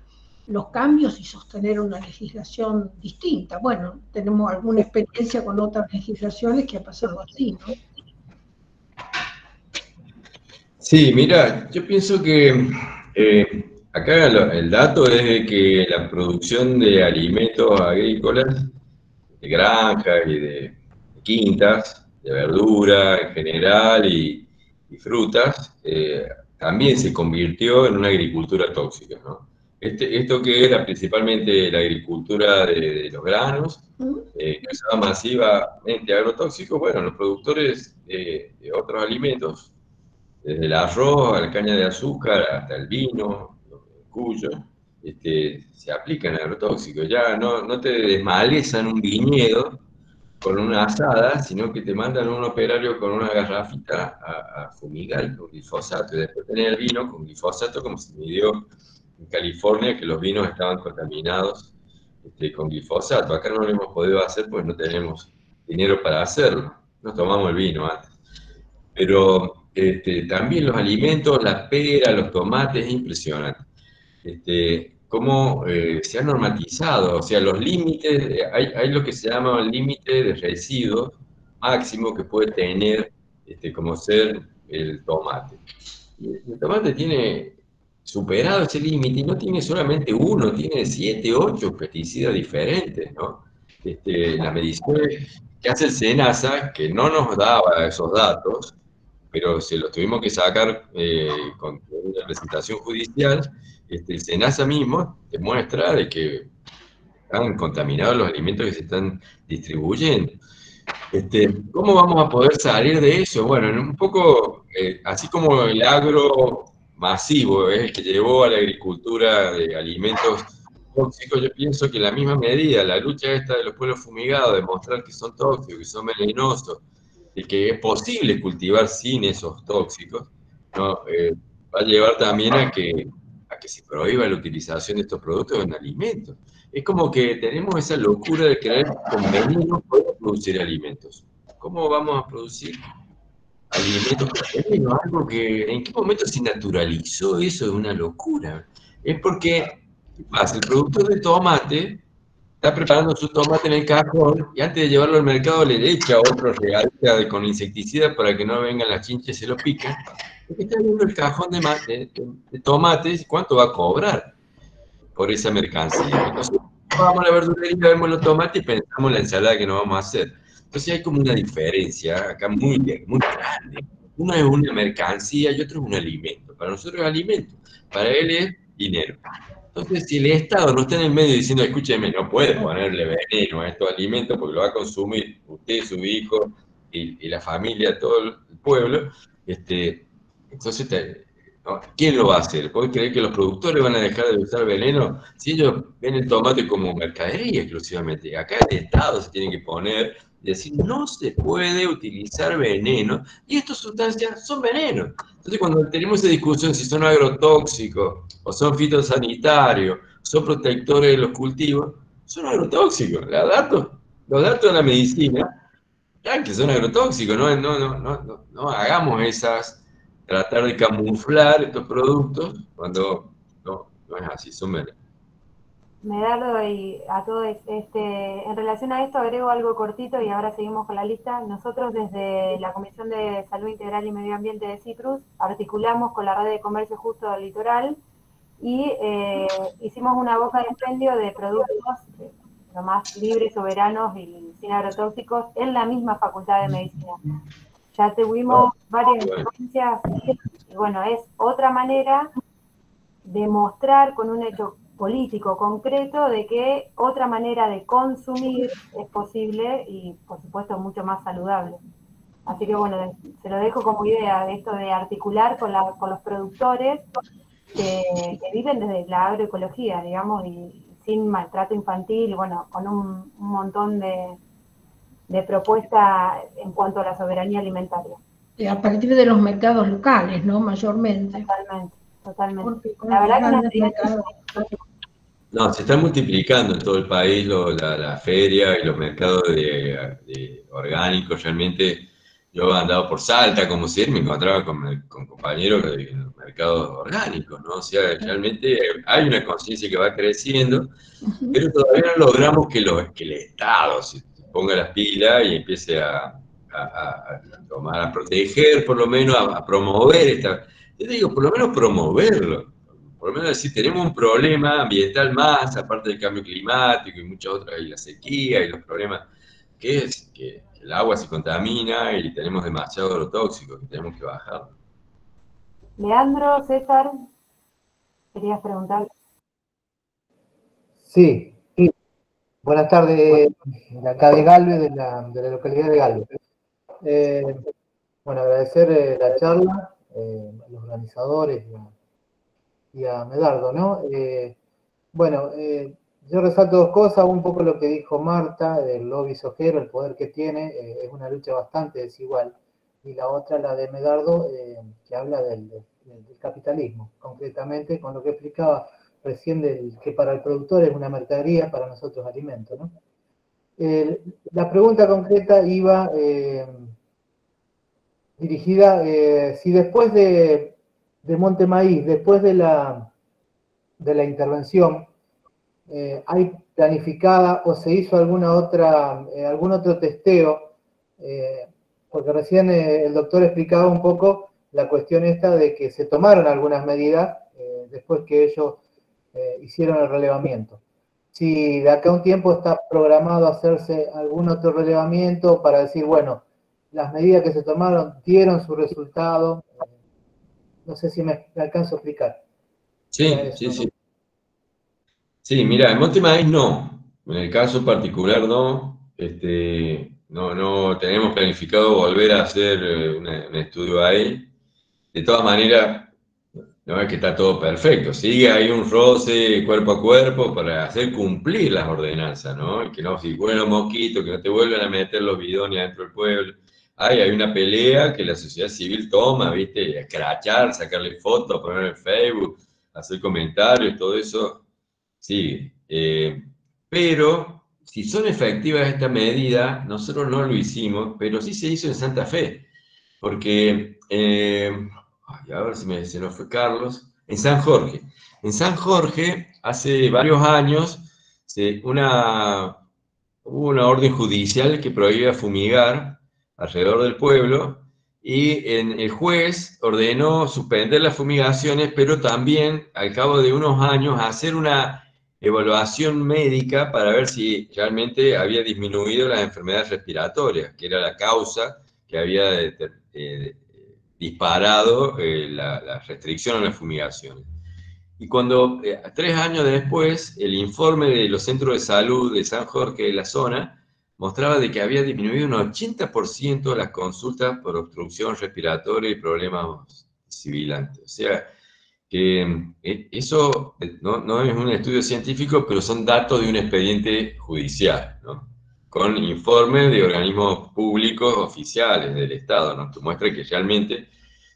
los cambios y sostener una legislación distinta. Bueno, tenemos alguna experiencia con otras legislaciones que ha pasado así, ¿no? Sí, mira, yo pienso que eh, acá el dato es de que la producción de alimentos agrícolas, de granja y de quintas, de verdura en general y, frutas, eh, también se convirtió en una agricultura tóxica. ¿no? Este, esto que era principalmente la agricultura de, los granos, eh, que usaba masivamente agrotóxicos, bueno, los productores de, otros alimentos, desde el arroz, a la caña de azúcar, hasta el vino, el cuyo, este, se aplican agrotóxicos. Ya no, no te desmalezan un viñedo con una asada, sino que te mandan un operario con una garrafita a, fumigar con glifosato. Y después tener el vino con glifosato, como se midió en California, que los vinos estaban contaminados este, con glifosato. Acá no lo hemos podido hacer porque no tenemos dinero para hacerlo. No tomamos el vino antes. Pero este, también los alimentos, la pera, los tomates, es impresionante. Este, cómo eh, se ha normatizado, o sea, los límites, hay, lo que se llama el límite de residuos máximo que puede tener este, como ser el tomate. el tomate tiene superado ese límite y no tiene solamente uno, tiene siete, ocho pesticidas diferentes, ¿no? Este, la medición que hace el SENASA, que no nos daba esos datos, pero se los tuvimos que sacar eh, con una presentación judicial, este, el SENASA mismo demuestra de que están contaminados los alimentos que se están distribuyendo. Este, ¿Cómo vamos a poder salir de eso? Bueno, un poco, eh, así como el agro masivo es el que llevó a la agricultura de alimentos tóxicos, yo pienso que la misma medida, la lucha esta de los pueblos fumigados, demostrar que son tóxicos, que son venenosos, y que es posible cultivar sin esos tóxicos, eh, va a llevar también a que que se prohíba la utilización de estos productos en alimentos. Es como que tenemos esa locura de creer con veneno podemos producir alimentos. ¿Cómo vamos a producir alimentos con veneno? Algo que, ¿en qué momento se naturalizó eso? Es una locura. Es porque, El productor de tomate está preparando su tomate en el cajón y antes de llevarlo al mercado le echa otro regalo con insecticida para que no vengan las chinches y se lo pican está viendo el cajón de, tomates, ¿cuánto va a cobrar por esa mercancía? Entonces, vamos a la verdulería, vemos los tomates y pensamos en la ensalada que nos vamos a hacer. Entonces hay como una diferencia acá muy, muy grande. Uno es una mercancía y otro es un alimento. Para nosotros es alimento, para él es dinero. Entonces, si el Estado no está en el medio diciendo, escúcheme, no puede ponerle veneno a estos alimentos porque lo va a consumir usted, su hijo y, y la familia, todo el pueblo, este, entonces ¿Quién lo va a hacer? ¿Puede creer que los productores van a dejar de usar veneno si ellos ven el tomate como mercadería exclusivamente? Acá el Estado se tiene que poner y decir, no se puede utilizar veneno y estas sustancias son venenos. Entonces cuando tenemos esa discusión si son agrotóxicos o son fitosanitarios, son protectores de los cultivos, son agrotóxicos. Los datos, los datos de la medicina, ya que son agrotóxicos, no, no, no, no, no hagamos esas tratar de camuflar estos productos cuando no, no es así, son menos. Medardo y a todo este, en relación a esto agrego algo cortito y ahora seguimos con la lista. Nosotros desde la Comisión de Salud Integral y Medio Ambiente de Citrus articulamos con la red de comercio justo del litoral y eh, hicimos una boca de expendio de productos eh, lo más libres, soberanos y sin agrotóxicos en la misma facultad de medicina. Ya tuvimos varias experiencias y bueno, es otra manera de mostrar con un hecho político concreto de que otra manera de consumir es posible y por supuesto mucho más saludable. Así que bueno, se lo dejo como idea de esto de articular con, la, con los productores que, viven desde la agroecología, digamos, y sin maltrato infantil, bueno, con un montón de, de propuesta en cuanto a la soberanía alimentaria. A partir de los mercados locales, ¿no? Mayormente. Totalmente, totalmente. La verdad que no, se están multiplicando en todo el país la, feria y los mercados de, orgánicos. Realmente yo he andado por Salta, como si me encontraba con, compañeros de los mercados orgánicos, ¿no? O sea, realmente hay una conciencia que va creciendo, pero todavía no logramos que, lo, que el Estado, ponga las pilas y empiece a, tomar, a proteger, por lo menos a, promover esta. Yo digo, por lo menos promoverlo. Por lo menos decir, tenemos un problema ambiental más, aparte del cambio climático y muchas otras, y la sequía y los problemas, que es que el agua se contamina y tenemos demasiado agrotóxico, que tenemos que bajar. Leandro, César, querías preguntar. Sí, Buenas tardes, de Galve, de la, de la localidad de Galve. Eh, bueno, agradecer eh, la charla eh, a los organizadores y a, Medardo, ¿no? bueno, yo resalto dos cosas, un poco lo que dijo Marta, del lobby sojero, el poder que tiene, es una lucha bastante desigual, y la otra, la de Medardo, que habla del capitalismo, concretamente con lo que explicaba recién del, que para el productor es una mercadería, para nosotros alimento. ¿no? la pregunta concreta iba eh, dirigida, eh, si después de, de Monte Maíz, después de la, de la intervención, eh, hay planificada o se hizo alguna otra, algún otro testeo, porque recién el doctor explicaba un poco la cuestión esta de que se tomaron algunas medidas después que ellos eh, hicieron el relevamiento. Si de acá a un tiempo está programado hacerse algún otro relevamiento para decir, bueno, las medidas que se tomaron dieron su resultado, no sé si me, alcanzo a explicar. Sí, sí, sí. Sí, mira, en Monte Maíz no. En el caso particular no. Este, no, no tenemos planificado volver a hacer eh, un estudio ahí. De todas maneras, no es que está todo perfecto, sigue ahí un roce cuerpo a cuerpo para hacer cumplir las ordenanzas, ¿no? Que no, si los mosquitos, que no te vuelvan a meter los bidones dentro del pueblo. Hay, hay una pelea que la sociedad civil toma, ¿viste? Escrachar, sacarle fotos, poner en Facebook, hacer comentarios, todo eso sigue. Eh, pero si son efectivas estas medidas, nosotros no lo hicimos, pero sí se hizo en Santa Fe, porque eh, a ver si me, se nos fue Carlos, en San Jorge. En San Jorge, hace varios años, una, hubo una orden judicial que prohibía fumigar alrededor del pueblo y el juez ordenó suspender las fumigaciones, pero también al cabo de unos años hacer una evaluación médica para ver si realmente había disminuido las enfermedades respiratorias, que era la causa que había eh, disparado eh, la, restricción a las fumigaciones. Y cuando, eh, tres años después, el informe de los centros de salud de San Jorge de la zona mostraba de que había disminuido un 80% las consultas por obstrucción respiratoria y problemas sibilante. O sea, que eh, eso eh, no, es un estudio científico, pero son datos de un expediente judicial, ¿no? Con informes de organismos públicos oficiales del Estado, ¿no? que muestra que realmente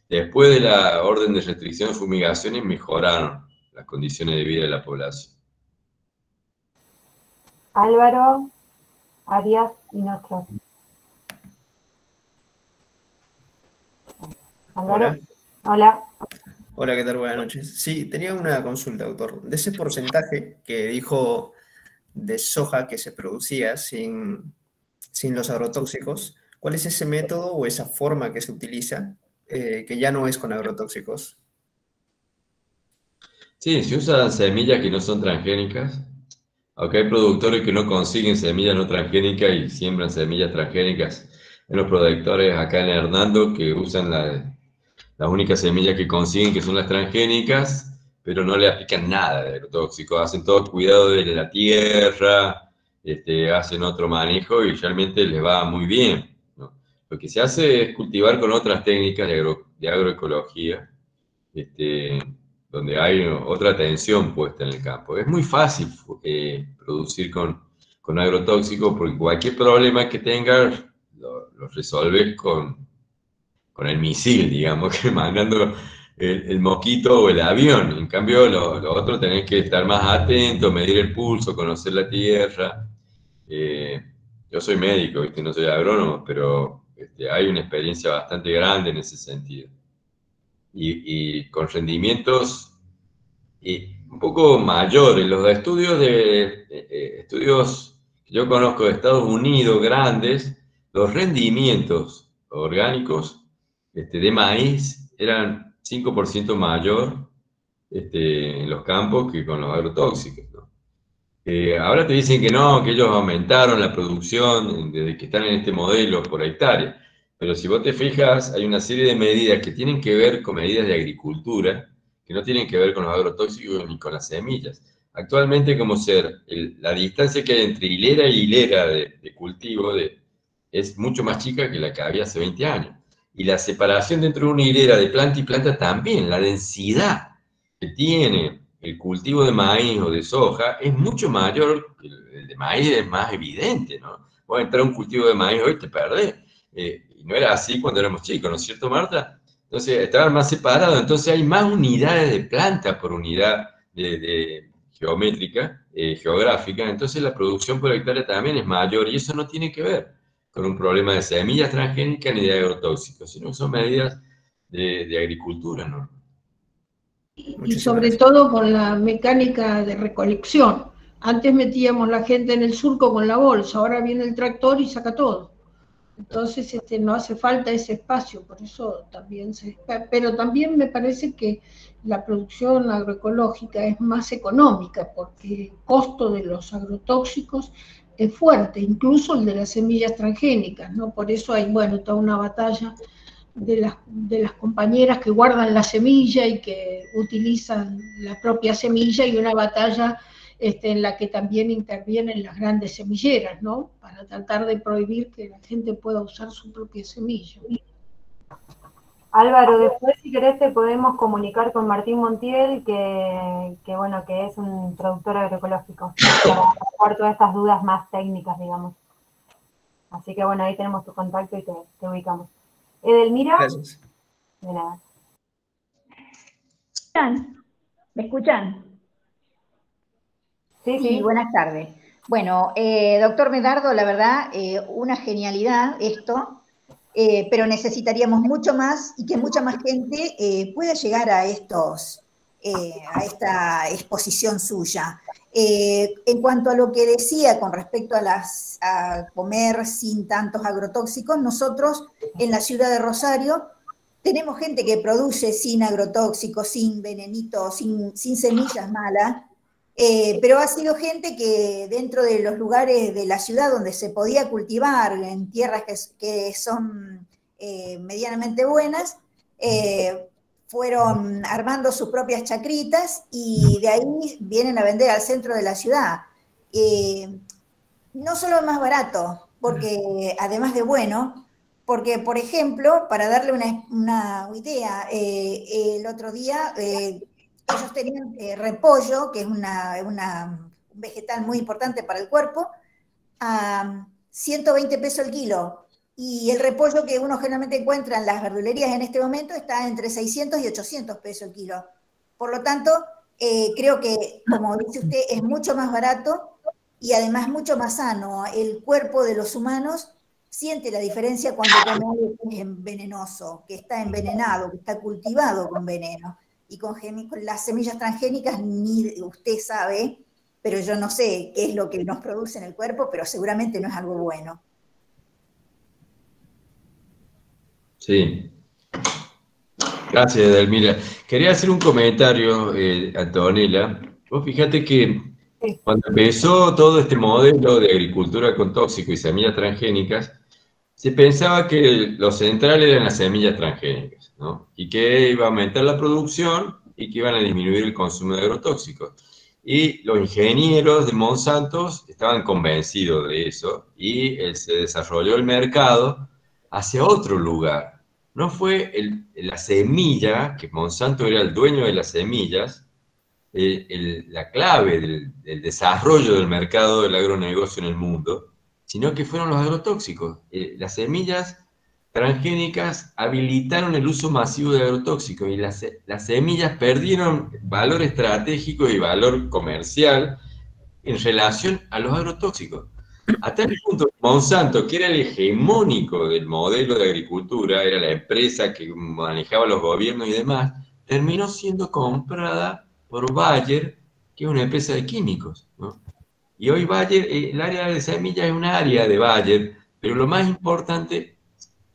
después de la orden de restricción de fumigaciones mejoraron las condiciones de vida de la población. Álvaro, Arias y nosotros. Álvaro. Hola. Hola, ¿qué tal? Buenas noches. Sí, tenía una consulta, doctor. De ese porcentaje que dijo de soja que se producía sin, sin los agrotóxicos, ¿cuál es ese método o esa forma que se utiliza eh, que ya no es con agrotóxicos? Sí, se usan semillas que no son transgénicas, aunque hay productores que no consiguen semillas no transgénicas y siembran semillas transgénicas en los productores acá en Hernando que usan las únicas semillas que consiguen, que son las transgénicas, pero no le aplican nada de agrotóxico, hacen todo cuidado de la tierra, este, hacen otro manejo y realmente les va muy bien. Lo que se hace es cultivar con otras técnicas de, agroecología, este, donde hay otra atención puesta en el campo. Es muy fácil eh, producir con, con agrotóxicos porque cualquier problema que tengas lo, resolves con, con el misil, digamos, que mandando el, mosquito o el avión. En cambio, lo, otro tenés que estar más atento, medir el pulso, conocer la tierra. Eh, yo soy médico, ¿viste? no soy agrónomo, pero este, hay una experiencia bastante grande en ese sentido y, con rendimientos y un poco mayores. Los estudios, de, estudios que yo conozco de Estados Unidos grandes, los rendimientos orgánicos este, de maíz eran 5% mayor este, en los campos que con los agrotóxicos. Eh, ahora te dicen que no, que ellos aumentaron la producción desde que están en este modelo por hectárea. Pero si vos te fijas, hay una serie de medidas que tienen que ver con medidas de agricultura, que no tienen que ver con los agrotóxicos ni con las semillas. Actualmente, como ser, la distancia que hay entre hilera y hilera de, cultivo es mucho más chica que la que había hace 20 años. Y la separación dentro de una hilera de planta y planta también, la densidad que tiene el cultivo de maíz o de soja es mucho mayor, el de maíz es más evidente, ¿no? Vos entrar a un cultivo de maíz hoy te perdés. Eh, no era así cuando éramos chicos, ¿no es cierto, Marta? Entonces, estaban más separados, entonces hay más unidades de planta por unidad geométrica, eh, geográfica, entonces la producción por hectárea también es mayor y eso no tiene que ver con un problema de semillas transgénicas ni de agrotóxicos, sino son medidas de, de agricultura, ¿no? Y sobre todo con la mecánica de recolección. Antes metíamos la gente en el surco con la bolsa, ahora viene el tractor y saca todo. Entonces este, no hace falta ese espacio, por eso también se... Pero también me parece que la producción agroecológica es más económica porque el costo de los agrotóxicos es fuerte, incluso el de las semillas transgénicas, ¿no? Por eso hay, bueno, toda una batalla de las, de las compañeras que guardan la semilla y que utilizan la propia semilla y una batalla este, en la que también intervienen las grandes semilleras, ¿no? Para tratar de prohibir que la gente pueda usar su propia semilla. Álvaro, después si querés te podemos comunicar con Martín Montiel, que, bueno, que es un productor agroecológico, para todas estas dudas más técnicas, digamos. Así que bueno, ahí tenemos tu contacto y te, te ubicamos. Edelmira. Gracias. De nada. ¿Me escuchan? Sí, buenas tardes. Bueno, eh, doctor Medardo, la verdad, eh, una genialidad esto, eh, pero necesitaríamos mucho más y que mucha más gente pueda llegar a estos, a esta exposición suya. en cuanto a lo que decía con respecto a, las, a comer sin tantos agrotóxicos, nosotros en la ciudad de Rosario tenemos gente que produce sin agrotóxicos, sin venenitos, sin, sin semillas malas, eh, pero ha sido gente que dentro de los lugares de la ciudad donde se podía cultivar en tierras que, son eh, medianamente buenas, eh, fueron armando sus propias chacritas y de ahí vienen a vender al centro de la ciudad. no solo más barato, porque además de bueno, Porque, por ejemplo, para darle una, idea, eh, el otro día ellos tenían repollo, que es una, un vegetal muy importante para el cuerpo, a 120 pesos el kilo. Y el repollo que uno generalmente encuentra en las verdulerías en este momento está entre 600 y 800 pesos el kilo. Por lo tanto, eh, creo que, como dice usted, es mucho más barato y además mucho más sano. El cuerpo de los humanos siente la diferencia cuando come es venenoso, que está envenenado, que está cultivado con veneno. Y con, con las semillas transgénicas ni usted sabe, pero yo no sé qué es lo que nos produce en el cuerpo, pero seguramente no es algo bueno. Sí, Gracias, Delmira. Quería hacer un comentario, eh, Antonella. Vos fíjate que cuando empezó todo este modelo de agricultura con tóxicos y semillas transgénicas, se pensaba que los centrales eran las semillas transgénicas, Y que iba a aumentar la producción y que iban a disminuir el consumo de agrotóxicos. Y los ingenieros de Monsanto estaban convencidos de eso y se desarrolló el mercado hacia otro lugar, no fue la semilla, que Monsanto era el dueño de las semillas, eh, la clave del, desarrollo del mercado del agronegocio en el mundo, sino que fueron los agrotóxicos. Eh, las semillas transgénicas habilitaron el uso masivo de agrotóxicos y las, las semillas perdieron valor estratégico y valor comercial en relación a los agrotóxicos. A tal punto, Monsanto, que era el hegemónico del modelo de agricultura, era la empresa que manejaba los gobiernos y demás, terminó siendo comprada por Bayer, que es una empresa de químicos. Y hoy Bayer, el área de semillas es un área de Bayer, pero lo más importante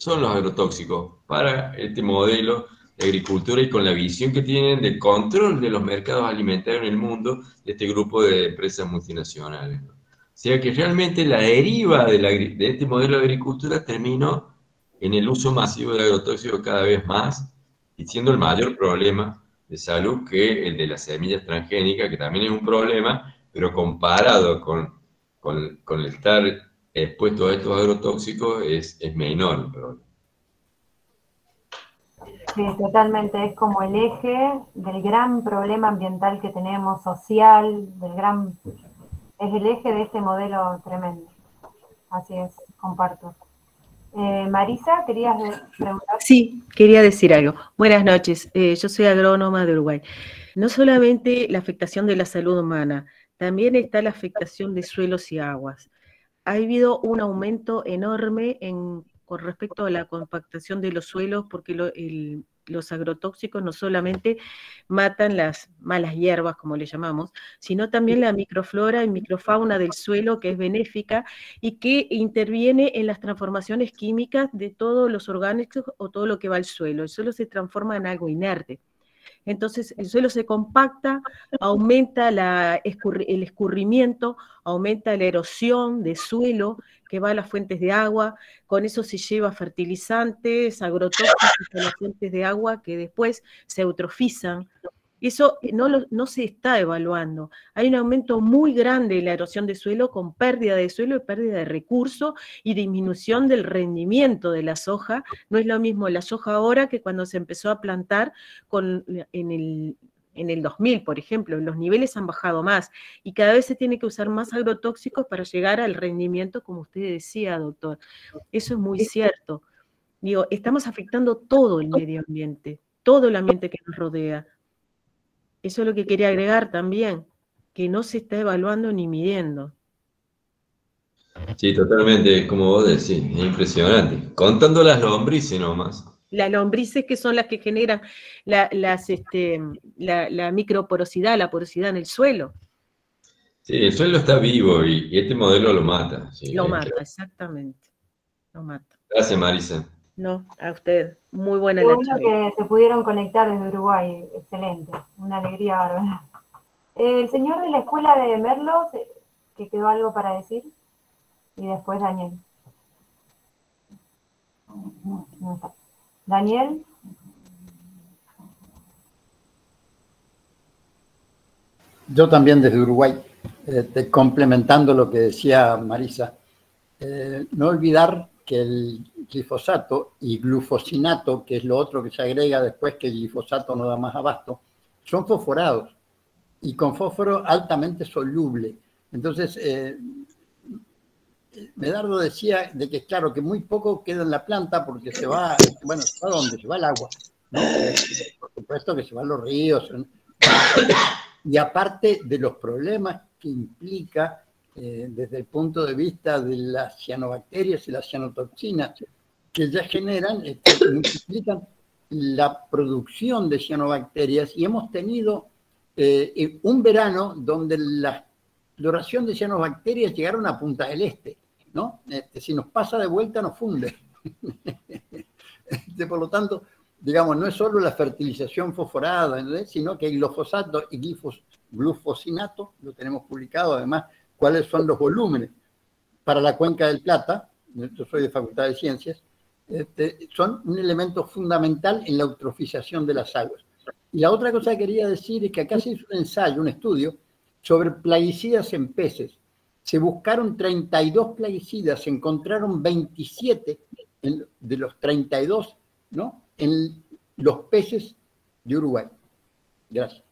son los agrotóxicos para este modelo de agricultura y con la visión que tienen de control de los mercados alimentarios en el mundo de este grupo de empresas multinacionales. O sea que realmente la deriva de, este modelo de agricultura terminó en el uso masivo de agrotóxicos cada vez más y siendo el mayor problema de salud que el de las semillas transgénicas, que también es un problema, pero comparado con, con, el estar expuesto a estos agrotóxicos es, es menor el problema. Sí, totalmente. Es como el eje del gran problema ambiental que tenemos, social, del gran es el eje de este modelo tremendo. Así es, comparto. Eh, Marisa, ¿querías preguntar? Sí, quería decir algo. Buenas noches, eh, yo soy agrónoma de Uruguay. No solamente la afectación de la salud humana, también está la afectación de suelos y aguas. Ha habido un aumento enorme en, con respecto a la compactación de los suelos porque los agrotóxicos no solamente matan las malas hierbas, como le llamamos, sino también la microflora y microfauna del suelo que es benéfica y que interviene en las transformaciones químicas de todos los orgánicos o todo lo que va al suelo. El suelo se transforma en algo inerte. Entonces el suelo se compacta, aumenta el escurrimiento, aumenta la erosión de suelo que va a las fuentes de agua, con eso se lleva fertilizantes, agrotóxicos a las fuentes de agua que después se eutrofizan. Eso no, no se está evaluando. Hay un aumento muy grande en la erosión de suelo con pérdida de suelo y pérdida de recursos y disminución del rendimiento de la soja. No es lo mismo la soja ahora que cuando se empezó a plantar con, en el en el 2000, por ejemplo, los niveles han bajado más y cada vez se tiene que usar más agrotóxicos para llegar al rendimiento, como usted decía, doctor. Eso es muy cierto. Digo, estamos afectando todo el medio ambiente, todo el ambiente que nos rodea. Eso es lo que quería agregar también, que no se está evaluando ni midiendo. Sí, totalmente, como vos decís, es impresionante. Contando las lombrices nomás las lombrices que son las que generan la, las, este, la, microporosidad, la porosidad en el suelo. Sí, el suelo está vivo y, este modelo lo mata. lo mata, exactamente. Lo mata. Gracias, Marisa. No, a usted. Muy buena la bueno que se pudieron conectar desde Uruguay. Excelente. Una alegría bárbara. El señor de la escuela de Merlos, que quedó algo para decir. Y después Daniel. No está. Daniel. Yo también desde Uruguay, eh, complementando lo que decía Marisa, eh, no olvidar que el, glifosato y glufosinato, que es lo otro que se agrega después que el glifosato no da más abasto, son fosforados y con fósforo altamente soluble. Entonces, eh, Medardo decía de que claro, que muy poco queda en la planta porque se va, bueno, ¿se va a dónde? Se va al agua. Por supuesto que se van los ríos. Y aparte de los problemas que implica eh, desde el punto de vista de las cianobacterias y las cianotoxinas que ya generan, eh, multiplican la producción de cianobacterias y hemos tenido eh, un verano donde la floración de cianobacterias llegaron a Punta del Este, ¿no? Este, si nos pasa de vuelta nos funde. Este, por lo tanto, digamos, no es solo la fertilización fosforada, sino que el glifosato y glufosinato, lo tenemos publicado además, cuáles son los volúmenes para la cuenca del Plata, yo soy de Facultad de Ciencias, este, son un elemento fundamental en la eutrofización de las aguas. Y la otra cosa que quería decir es que acá se hizo un ensayo, un estudio, sobre plaguicidas en peces. Se buscaron 32 plaguicidas, se encontraron 27 de los 32 ¿no? en los peces de Uruguay. Gracias.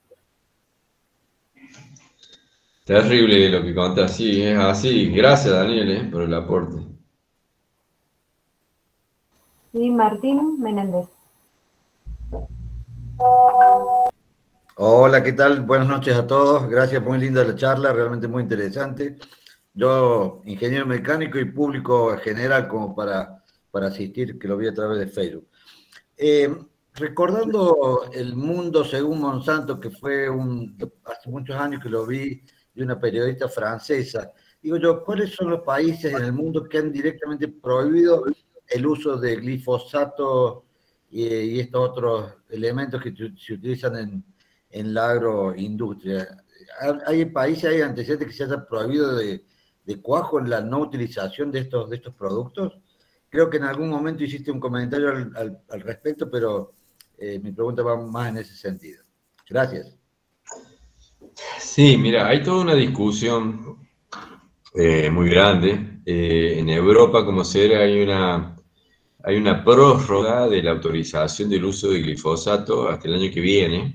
Terrible lo que contás, sí, es así. Gracias, Daniel, eh, por el aporte. Y Martín Menéndez. Hola, ¿qué tal? Buenas noches a todos. Gracias, muy linda la charla, realmente muy interesante. Yo, ingeniero mecánico y público en general, como para, para asistir, que lo vi a través de Facebook. Eh, recordando el mundo según Monsanto, que fue un, hace muchos años que lo vi de una periodista francesa. Digo yo, ¿cuáles son los países en el mundo que han directamente prohibido el uso de glifosato y, estos otros elementos que se utilizan en, en la agroindustria? ¿Hay países, hay antecedentes que se haya prohibido de, de cuajo en la no utilización de estos, de estos productos? Creo que en algún momento hiciste un comentario al, al, respecto, pero eh, mi pregunta va más en ese sentido. Gracias. Sí, mira, hay toda una discusión eh, muy grande. Eh, en Europa, como se ve, hay una, hay una prórroga de la autorización del uso de glifosato hasta el año que viene.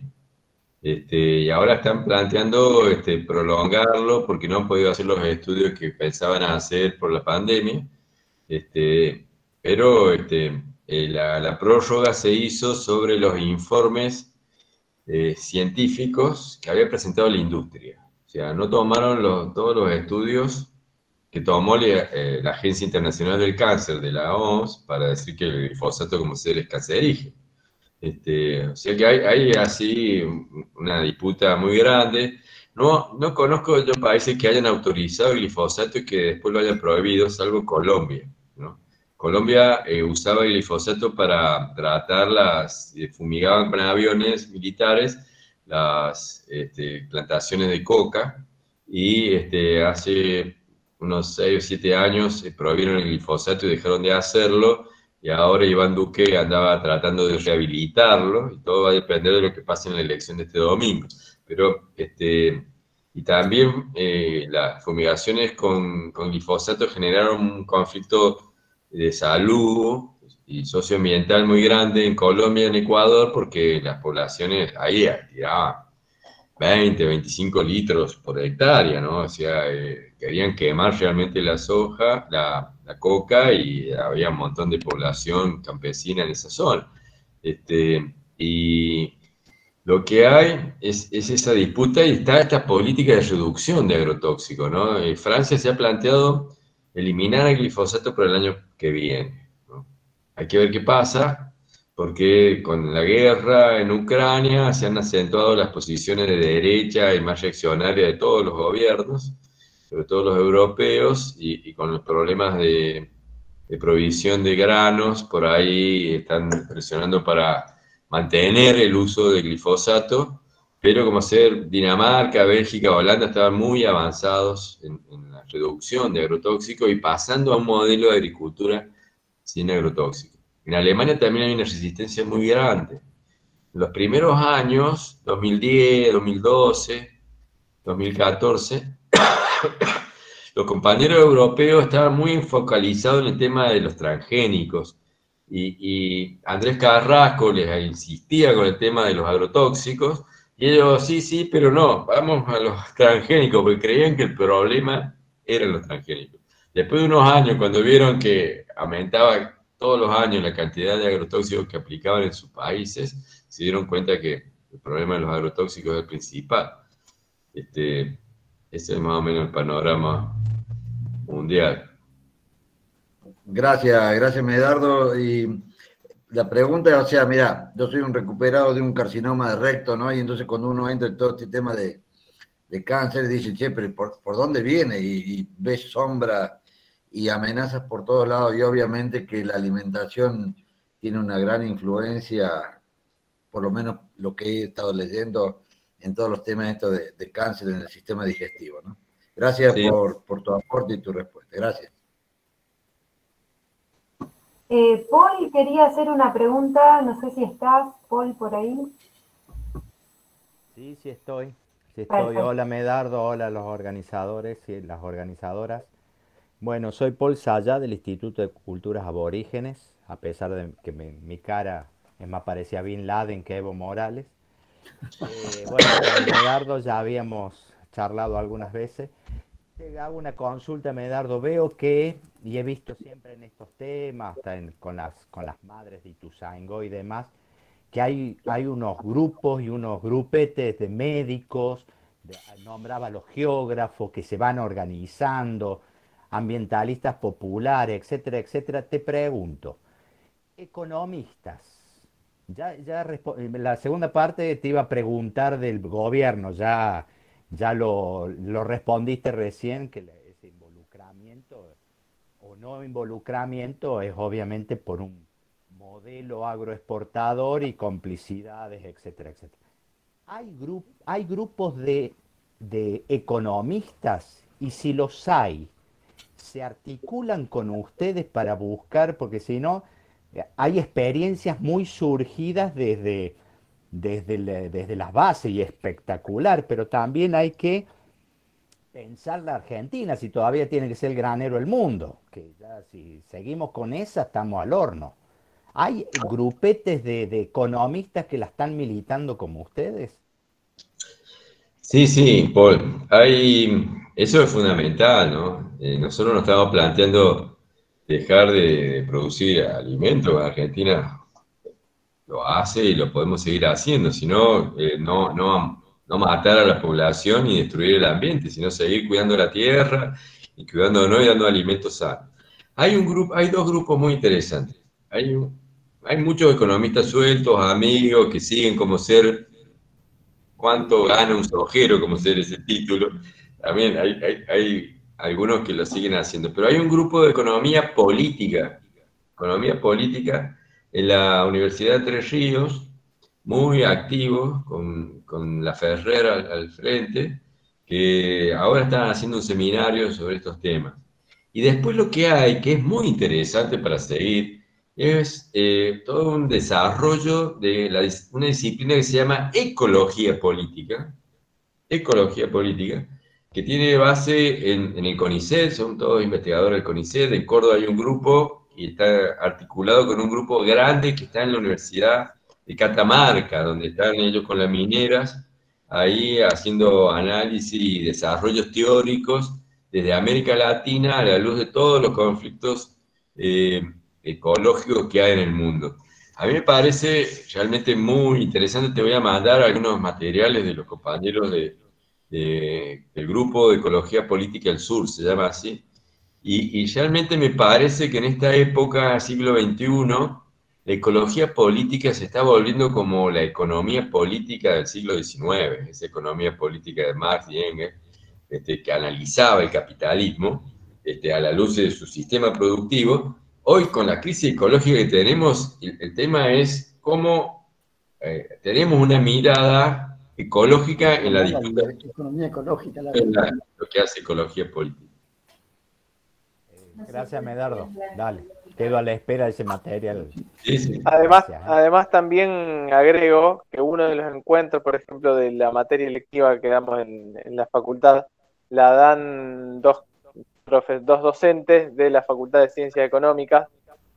Este, y ahora están planteando este, prolongarlo porque no han podido hacer los estudios que pensaban hacer por la pandemia. Este, pero este, eh, la prórroga se hizo sobre los informes eh, científicos que había presentado la industria. O sea, no tomaron todos los estudios que tomó eh, la Agencia Internacional del Cáncer de la OMS para decir que el glifosato como ser es cancerígeno. Este, o sea que hay, hay, así una disputa muy grande. No, no conozco yo países que hayan autorizado el glifosato y que después lo hayan prohibido, salvo Colombia. Colombia eh, usaba glifosato para tratar las, eh, fumigaban con aviones militares las este, plantaciones de coca y este, hace unos 6 o 7 años eh, prohibieron el glifosato y dejaron de hacerlo y ahora Iván Duque andaba tratando de rehabilitarlo y todo va a depender de lo que pase en la elección de este domingo. Pero, este, y también las fumigaciones con, con glifosato generaron un conflicto de salud y socioambiental muy grande en Colombia y en Ecuador porque las poblaciones ahí tiraban 20, 25 litros por hectárea, ¿no? O sea, eh, querían quemar realmente la soja, la, coca y había un montón de población campesina en esa zona. Este, y lo que hay es, es, esa disputa y está esta política de reducción de agrotóxicos, ¿no? Eh, Francia se ha planteado eliminar el glifosato por el año que viene. Hay que ver qué pasa, porque con la guerra en Ucrania se han acentuado las posiciones de derecha y más reaccionarias de todos los gobiernos, sobre todo los europeos, y, con los problemas de, de provisión de granos, por ahí están presionando para mantener el uso de glifosato, pero como ser Dinamarca, Bélgica, Holanda estaban muy avanzados en, la reducción de agrotóxicos y pasando a un modelo de agricultura sin agrotóxicos. En Alemania también hay una resistencia muy grande. En los primeros años, 2010, 2012, 2014, los compañeros europeos estaban muy focalizados en el tema de los transgénicos. Y, Andrés Carrasco les insistía con el tema de los agrotóxicos, y ellos, sí, sí, pero no, vamos a los transgénicos, porque creían que el problema eran los transgénicos. Después de unos años, cuando vieron que aumentaba todos los años la cantidad de agrotóxicos que aplicaban en sus países, se dieron cuenta que el problema de los agrotóxicos es el principal. Este, ese es más o menos el panorama mundial. Gracias, gracias Medardo. La pregunta, o sea, mira, yo soy un recuperado de un carcinoma de recto, ¿no? Y entonces cuando uno entra en todo este tema de, cáncer, dice, che, pero ¿por, dónde viene? Y, y, ves sombra y amenazas por todos lados. Y obviamente que la alimentación tiene una gran influencia, por lo menos lo que he estado leyendo en todos los temas estos de, cáncer en el sistema digestivo, ¿no? Gracias por, por tu aporte y tu respuesta. Gracias. Eh, Paul quería hacer una pregunta, no sé si estás, Paul, por ahí. Sí, sí estoy. Sí estoy. Hola Medardo, hola los organizadores y las organizadoras. Bueno, soy Paul Saya del Instituto de Culturas Aborígenes, a pesar de que mi cara es más parecida a Bin Laden que Evo Morales. Eh, bueno, con Medardo ya habíamos charlado algunas veces te hago una consulta, Medardo. Veo que, y he visto siempre en estos temas, con, las, con las madres de Ituzaingó y demás, que hay, hay unos grupos y unos grupetes de médicos, nombraba los geógrafos que se van organizando, ambientalistas populares, etcétera, etcétera. Te pregunto, economistas, ya, ya la segunda parte te iba a preguntar del gobierno, ya ya lo, respondiste recién, que ese involucramiento o no involucramiento es obviamente por un modelo agroexportador y complicidades, etcétera, etcétera. ¿Hay, hay grupos de, de economistas? Y si los hay, ¿se articulan con ustedes para buscar? Porque si no, hay experiencias muy surgidas desde desde, desde las bases y espectacular, pero también hay que pensar la Argentina, si todavía tiene que ser el granero del mundo, que ya si seguimos con esa estamos al horno. ¿Hay grupetes de, economistas que la están militando como ustedes? Sí, sí, Paul. Hay, eso es fundamental, ¿no? Eh, nosotros nos estamos planteando dejar de producir alimentos. Argentina lo hace y lo podemos seguir haciendo, sino eh, no, no, no matar a la población y destruir el ambiente, sino seguir cuidando la tierra y cuidándonos y dando alimentos sanos. Hay, un grupo, hay dos grupos muy interesantes. Hay, hay muchos economistas sueltos, amigos, que siguen como ser cuánto gana un sojero, como ser ese título. También hay, hay, hay algunos que lo siguen haciendo. Pero hay un grupo de economía política, economía política, en la Universidad de Tres Ríos, muy activo, con, la Ferrera al, frente, que ahora están haciendo un seminario sobre estos temas. Y después lo que hay, que es muy interesante para seguir, es eh, todo un desarrollo de una disciplina que se llama ecología política, ecología política, que tiene base en, en el CONICET, son todos investigadores del CONICET, en Córdoba hay un grupo y está articulado con un grupo grande que está en la Universidad de Catamarca, donde están ellos con las mineras, ahí haciendo análisis y desarrollos teóricos desde América Latina a la luz de todos los conflictos eh, ecológicos que hay en el mundo. A mí me parece realmente muy interesante, te voy a mandar algunos materiales de los compañeros de, del grupo de Ecología Política del Sur, se llama así, y, realmente me parece que en esta época, siglo XXI, la ecología política se está volviendo como la economía política del siglo XIX, esa economía política de Marx y Engels, este, que analizaba el capitalismo este, a la luz de su sistema productivo. Hoy, con la crisis ecológica que tenemos, el, tema es cómo eh, tenemos una mirada ecológica en la disputa. Economía ecológica, lo que hace ecología política. Gracias, Medardo. Dale, quedo a la espera de ese material. Además, ¿eh? además también agrego que uno de los encuentros, por ejemplo, de la materia electiva que damos en, la facultad, la dan dos dos docentes de la Facultad de Ciencias Económicas.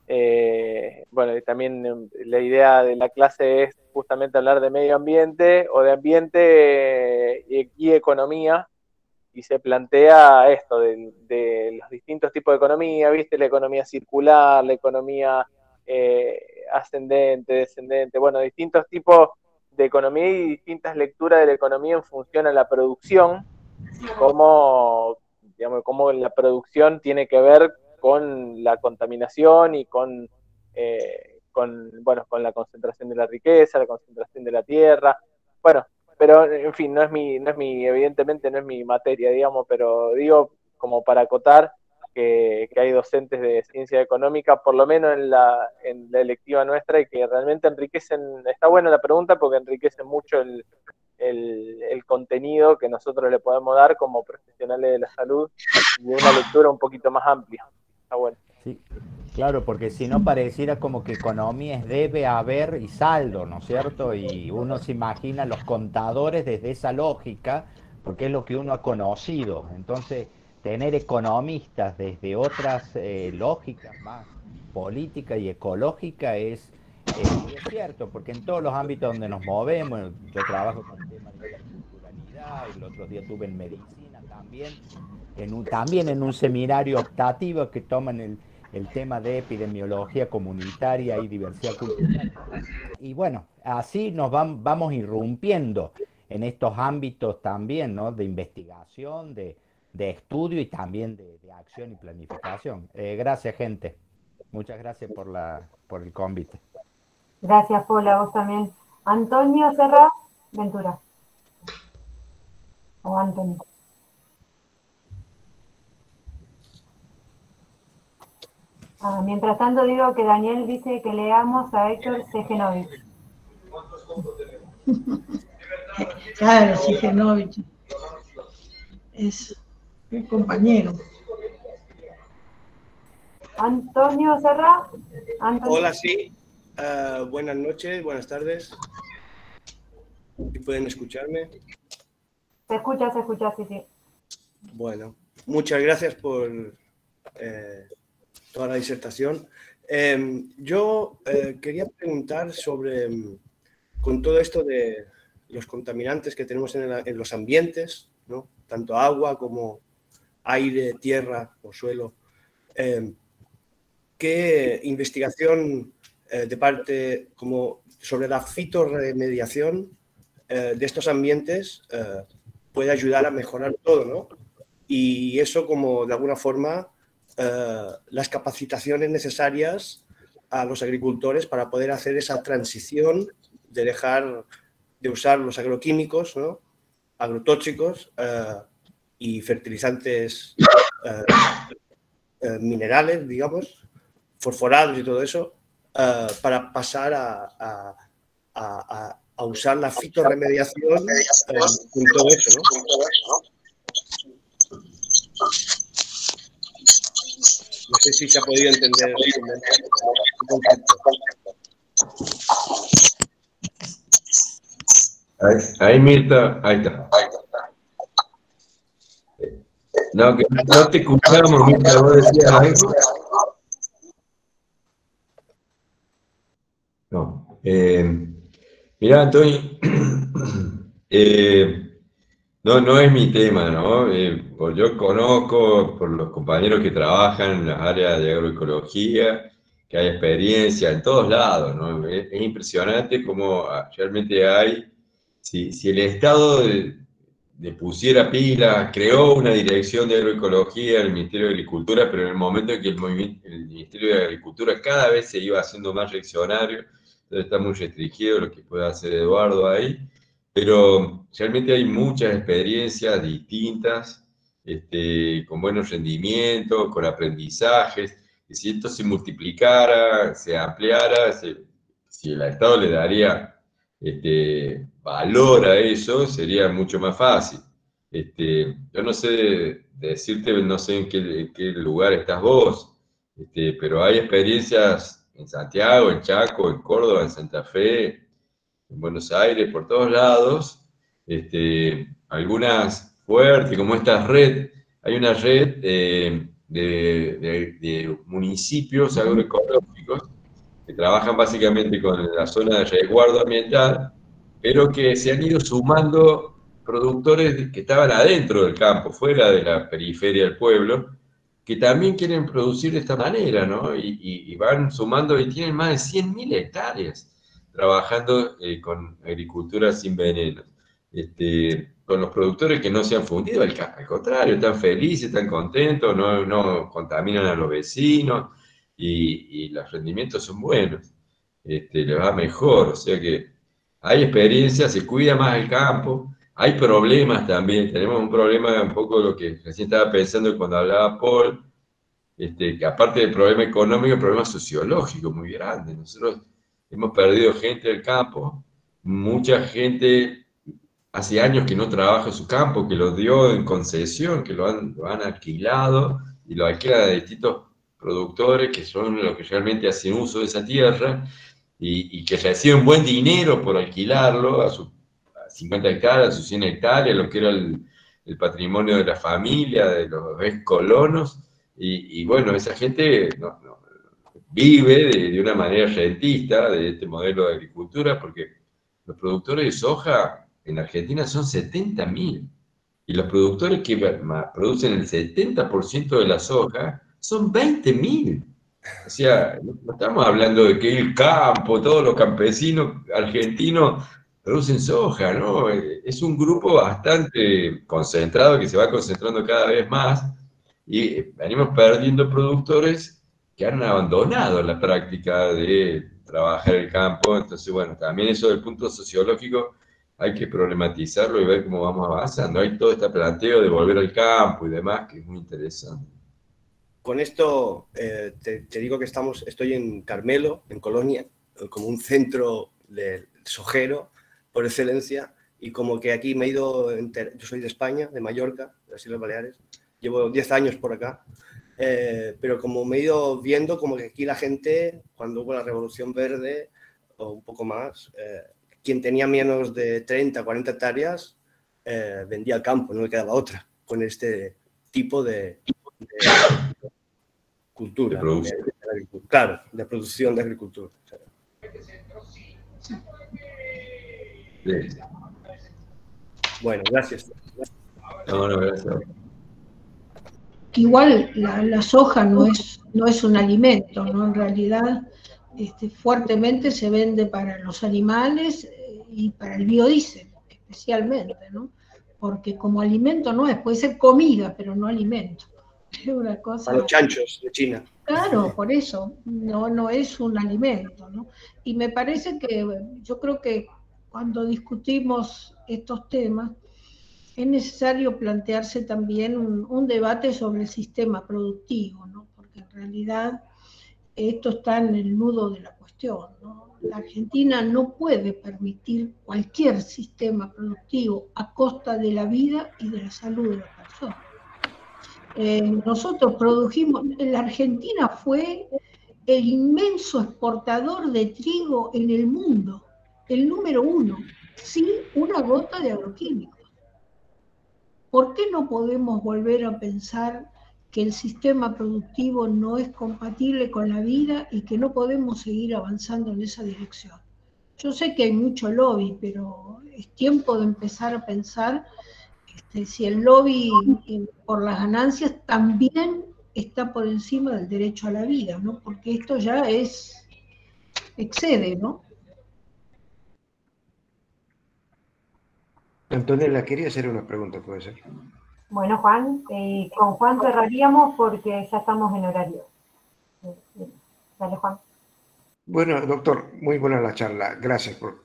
Eh, bueno, y también em, la idea de la clase es justamente hablar de medio ambiente o de ambiente y, economía, y se plantea esto de, los distintos tipos de economía, ¿viste? La economía circular, la economía eh, ascendente, descendente, bueno, distintos tipos de economía y distintas lecturas de la economía en función a la producción y cómo, digamos, cómo la producción tiene que ver con la contaminación y con, eh, con, bueno, con la concentración de la riqueza, la concentración de la tierra. Bueno, pero en fin, no es mi, no es mi, evidentemente no es mi materia, digamos, pero digo como para acotar que, hay docentes de ciencia económica, por lo menos en la, en la electiva nuestra, y que realmente enriquecen, está buena la pregunta porque enriquecen mucho el, el, contenido que nosotros le podemos dar como profesionales de la salud y una lectura un poquito más amplia. Está bueno. Sí, claro, porque si no pareciera como que economía debe, haber y saldo, ¿no es cierto? Y uno se imagina los contadores desde esa lógica, porque es lo que uno ha conocido. Entonces, tener economistas desde otras eh, lógicas más política y ecológica es es cierto, porque en todos los ámbitos donde nos movemos, yo trabajo con el tema de la culturalidad, el otro día tuve en medicina también, en un, también en un seminario optativo que toman el, el tema de epidemiología comunitaria y diversidad cultural. Y bueno, así nos vamos irrumpiendo en estos ámbitos también, ¿no? De investigación, de, de estudio y también de, de acción y planificación. Eh, gracias, gente. Muchas gracias por, la, por el convite. Gracias, Paula, vos también. Antonio Serra Ventura. O Antonio. Ah, mientras tanto digo que Daniel dice que leamos a Héctor Segenovich. Claro, Segenovich. Es el compañero. Antonio Serra. Hola, sí. Ah, buenas noches, buenas tardes. ¿Pueden escucharme? Se escucha, se escucha, sí, sí. Bueno, muchas gracias por eh, toda la disertación. Em, yo eh, quería preguntar sobre, con todo esto de los contaminantes que tenemos en, los ambientes, ¿no? tanto agua como aire, tierra o suelo, em, ¿qué investigación eh, de parte como sobre la fitorremediación eh, de estos ambientes puede ayudar a mejorar todo, ¿no? Y eso como de alguna forma las capacitaciones necesarias a los agricultores para poder hacer esa transición de dejar de usar los agroquímicos, ¿no? agrotóxicos y fertilizantes minerales, digamos, fosforados y todo eso, eh, para pasar a, a, a, usar la fitorremediación eh, con todo eso, ¿no? No sé si se ha podido entender Ahí, ahí Mirta, ahí está. No, que no te escuchamos, Mirta, vos decías algo. No. Eh, mira, Antonio, eh, no, no es mi tema, ¿no? Eh, yo conozco por los compañeros que trabajan en las áreas de agroecología, que hay experiencia en todos lados, ¿no? Es, impresionante cómo realmente hay, si, el Estado de, pusiera pila, creó una dirección de agroecología en el Ministerio de Agricultura, pero en el momento en que el, el Ministerio de Agricultura cada vez se iba haciendo más reaccionario, está muy restringido lo que puede hacer Eduardo ahí, pero realmente hay muchas experiencias distintas, este, con buenos rendimientos, con aprendizajes, y si esto se multiplicara, se ampliara, si el Estado le daría este, valor a eso, sería mucho más fácil. Este, yo no sé decirte, no sé en qué, qué lugar estás vos, este, pero hay experiencias en Santiago, en Chaco, en Córdoba, en Santa Fe, en Buenos Aires, por todos lados, este, algunas fuertes, como esta red, hay una red de, de municipios agroecológicos que trabajan básicamente con la zona de resguardo ambiental, pero que se han ido sumando productores que estaban adentro del campo, fuera de la periferia del pueblo, que también quieren producir de esta manera, ¿no? Y, van sumando y tienen más de 100.000 hectáreas trabajando eh, con agricultura sin veneno. Este, con los productores que no se han fundido, al, contrario, están felices, están contentos, no, no contaminan a los vecinos y, los rendimientos son buenos, este, les va mejor, o sea que hay experiencia, se cuida más el campo, hay problemas también, tenemos un problema, un poco lo que recién estaba pensando cuando hablaba Paul, este, que aparte del problema económico, el problema sociológico muy grande. Nosotros hemos perdido gente del campo, mucha gente hace años que no trabaja en su campo, que lo dio en concesión, que lo han, lo han alquilado y lo alquila de distintos productores que son los que realmente hacen uso de esa tierra y, y que reciben buen dinero por alquilarlo a su 50 hectáreas, sus 100 hectáreas, lo que era el, patrimonio de la familia, de los ex colonos, y, bueno, esa gente vive de, una manera rentista de este modelo de agricultura, porque los productores de soja en Argentina son 70.000, y los productores que producen el 70% de la soja son 20.000. O sea, no estamos hablando de que el campo, todos los campesinos argentinos producen soja, ¿no? Es un grupo bastante concentrado que se va concentrando cada vez más y venimos perdiendo productores que han abandonado la práctica de trabajar el campo. Entonces, bueno, también eso del punto sociológico hay que problematizarlo y ver cómo vamos avanzando. Hay todo este planteo de volver al campo y demás que es muy interesante. Con esto eh, te, te, digo que estamos, estoy en Carmelo, en Colonia, como un centro de sojero por excelencia y como que aquí me he ido, yo soy de España, de Mallorca, de las Islas Baleares, llevo 10 años por acá, eh, pero como me he ido viendo como que aquí la gente, cuando hubo la Revolución Verde o un poco más, eh, quien tenía menos de 30, 40 hectáreas, eh, vendía el campo, no le quedaba otra, con este tipo de, cultura. claro, de producción de agricultura. Bueno, gracias. Igual la, soja no es, no es un alimento, ¿no? En realidad este, fuertemente se vende para los animales eh, y para el biodiesel, especialmente, ¿no? Porque como alimento no es, puede ser comida, pero no alimento. Es una cosa... Para los chanchos de China. Claro, por eso, no, no es un alimento, ¿no? Y me parece que, yo creo que cuando discutimos estos temas, es necesario plantearse también un, debate sobre el sistema productivo, ¿no? porque en realidad esto está en el nudo de la cuestión. La Argentina no puede permitir cualquier sistema productivo a costa de la vida y de la salud de las personas. Eh, nosotros produjimos, la Argentina fue el inmenso exportador de trigo en el mundo el número uno, sin una gota de agroquímicos. ¿Por qué no podemos volver a pensar que el sistema productivo no es compatible con la vida y que no podemos seguir avanzando en esa dirección? Yo sé que hay mucho lobby, pero es tiempo de empezar a pensar este, si el lobby por las ganancias también está por encima del derecho a la vida, ¿no? Porque esto ya es, excede, ¿no? Antonella, quería hacer una pregunta, puede ser. Bueno, Juan, eh, con Juan cerraríamos porque ya estamos en horario. Dale, Juan. Bueno, doctor, muy buena la charla. Gracias por,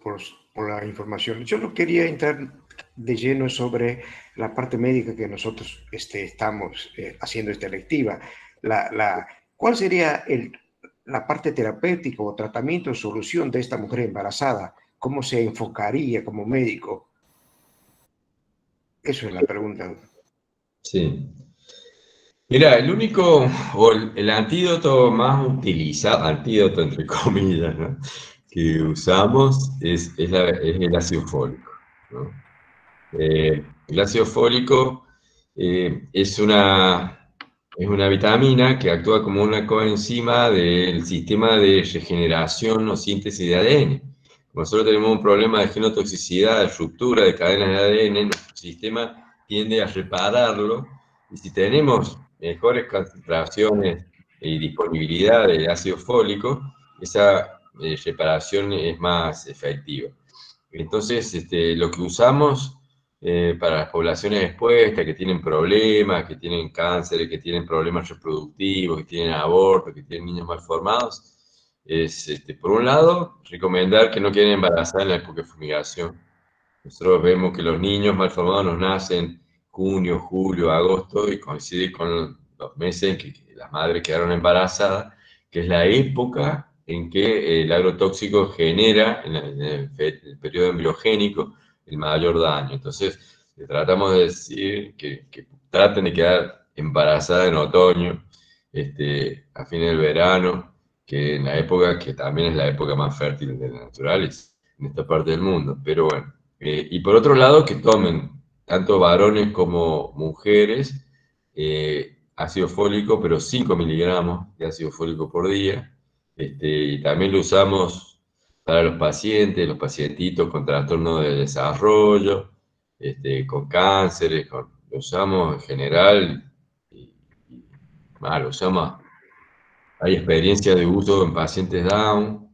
la información. Yo no quería entrar de lleno sobre la parte médica que nosotros este, estamos eh, haciendo esta lectiva. La, ¿Cuál sería el, la parte terapéutica o tratamiento o solución de esta mujer embarazada? ¿Cómo se enfocaría como médico eso es la pregunta. Sí. Mira, el único, o el, antídoto más utilizado, antídoto entre comillas, que usamos es, el ácido fólico. Eh, el ácido fólico eh, es, una, es una vitamina que actúa como una coenzima del sistema de regeneración o síntesis de ADN. Nosotros tenemos un problema de genotoxicidad, de ruptura de cadenas de ADN, nuestro sistema tiende a repararlo, y si tenemos mejores concentraciones y disponibilidad de ácido fólico, esa eh, reparación es más efectiva. Entonces, este, lo que usamos eh, para las poblaciones expuestas que tienen problemas, que tienen cáncer, que tienen problemas reproductivos, que tienen aborto, que tienen niños malformados, es, este, por un lado, recomendar que no queden embarazadas en la época de fumigación. Nosotros vemos que los niños malformados nos nacen junio, julio, agosto y coincide con los meses en que las madres quedaron embarazadas, que es la época en que el agrotóxico genera, en el, periodo embriogénico, el mayor daño. Entonces, tratamos de decir que, traten de quedar embarazadas en otoño, este, a fines del verano, que en la época que también es la época más fértil de la naturaleza en esta parte del mundo. Pero bueno, eh, y por otro lado, que tomen tanto varones como mujeres eh, ácido fólico, pero 5 miligramos de ácido fólico por día. Este, y también lo usamos para los pacientes, los pacientitos con trastorno de desarrollo, este, con cánceres, lo usamos en general, y, lo usamos, hay experiencia de uso en pacientes Down,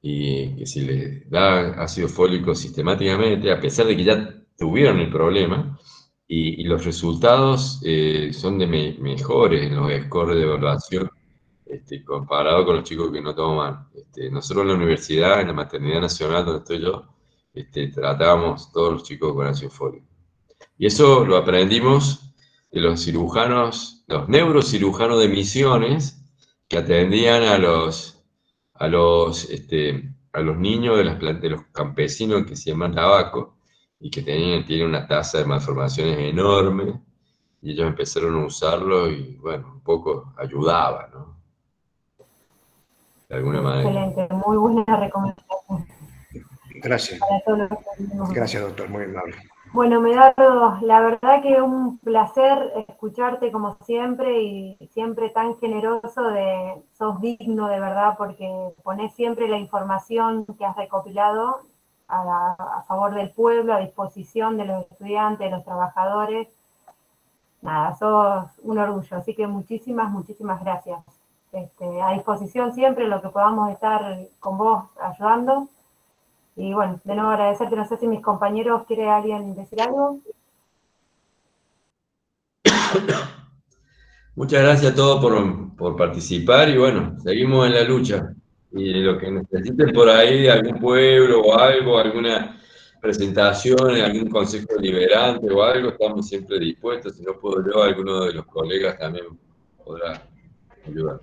y que si les da ácido fólico sistemáticamente, a pesar de que ya tuvieron el problema, y, los resultados eh, son de mejores en los scores de evaluación este, comparado con los chicos que no toman. Este, nosotros en la universidad, en la maternidad nacional donde estoy yo, este, tratábamos todos los chicos con ácido fólico. Y eso lo aprendimos de los cirujanos, los neurocirujanos de misiones que atendían a los, a los, este, a los niños de, las, de los campesinos que se llaman tabaco y que tenían, tienen una tasa de malformaciones enorme y ellos empezaron a usarlo y bueno, un poco ayudaba, ¿no? de alguna manera. Excelente, muy buena recomendación. Gracias. Gracias, doctor, muy amable. Bueno, me da la verdad que un placer escucharte como siempre y siempre tan generoso de, sos digno de verdad porque pones siempre la información que has recopilado a, a favor del pueblo, a disposición de los estudiantes, de los trabajadores. Nada, sos un orgullo, así que muchísimas, muchísimas gracias. Este, a disposición siempre lo que podamos estar con vos ayudando. Y bueno, de nuevo agradecerte, no sé si mis compañeros quiere alguien decir algo. Muchas gracias a todos por, por, participar y bueno, seguimos en la lucha. Y lo que necesiten por ahí de algún pueblo o algo, alguna presentación, algún consejo deliberante o algo, estamos siempre dispuestos. Si no puedo yo, alguno de los colegas también podrá ayudar.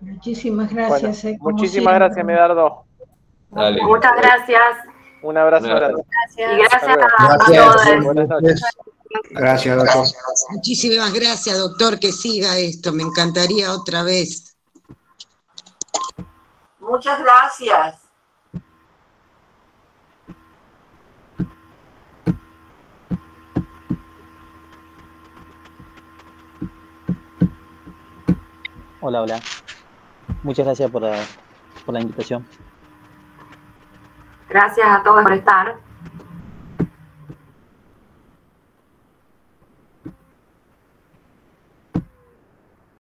Muchísimas gracias. Eh, muchísimas gracias, Medardo. Muchas gracias. Un abrazo. Gracias. Y gracias a, todos. Buenas noches. Gracias, doctor. Muchísimas gracias, doctor, que siga esto. Me encantaría otra vez. Muchas gracias. Hola, hola. Muchas gracias por la, por la invitación. Gracias a todos por estar.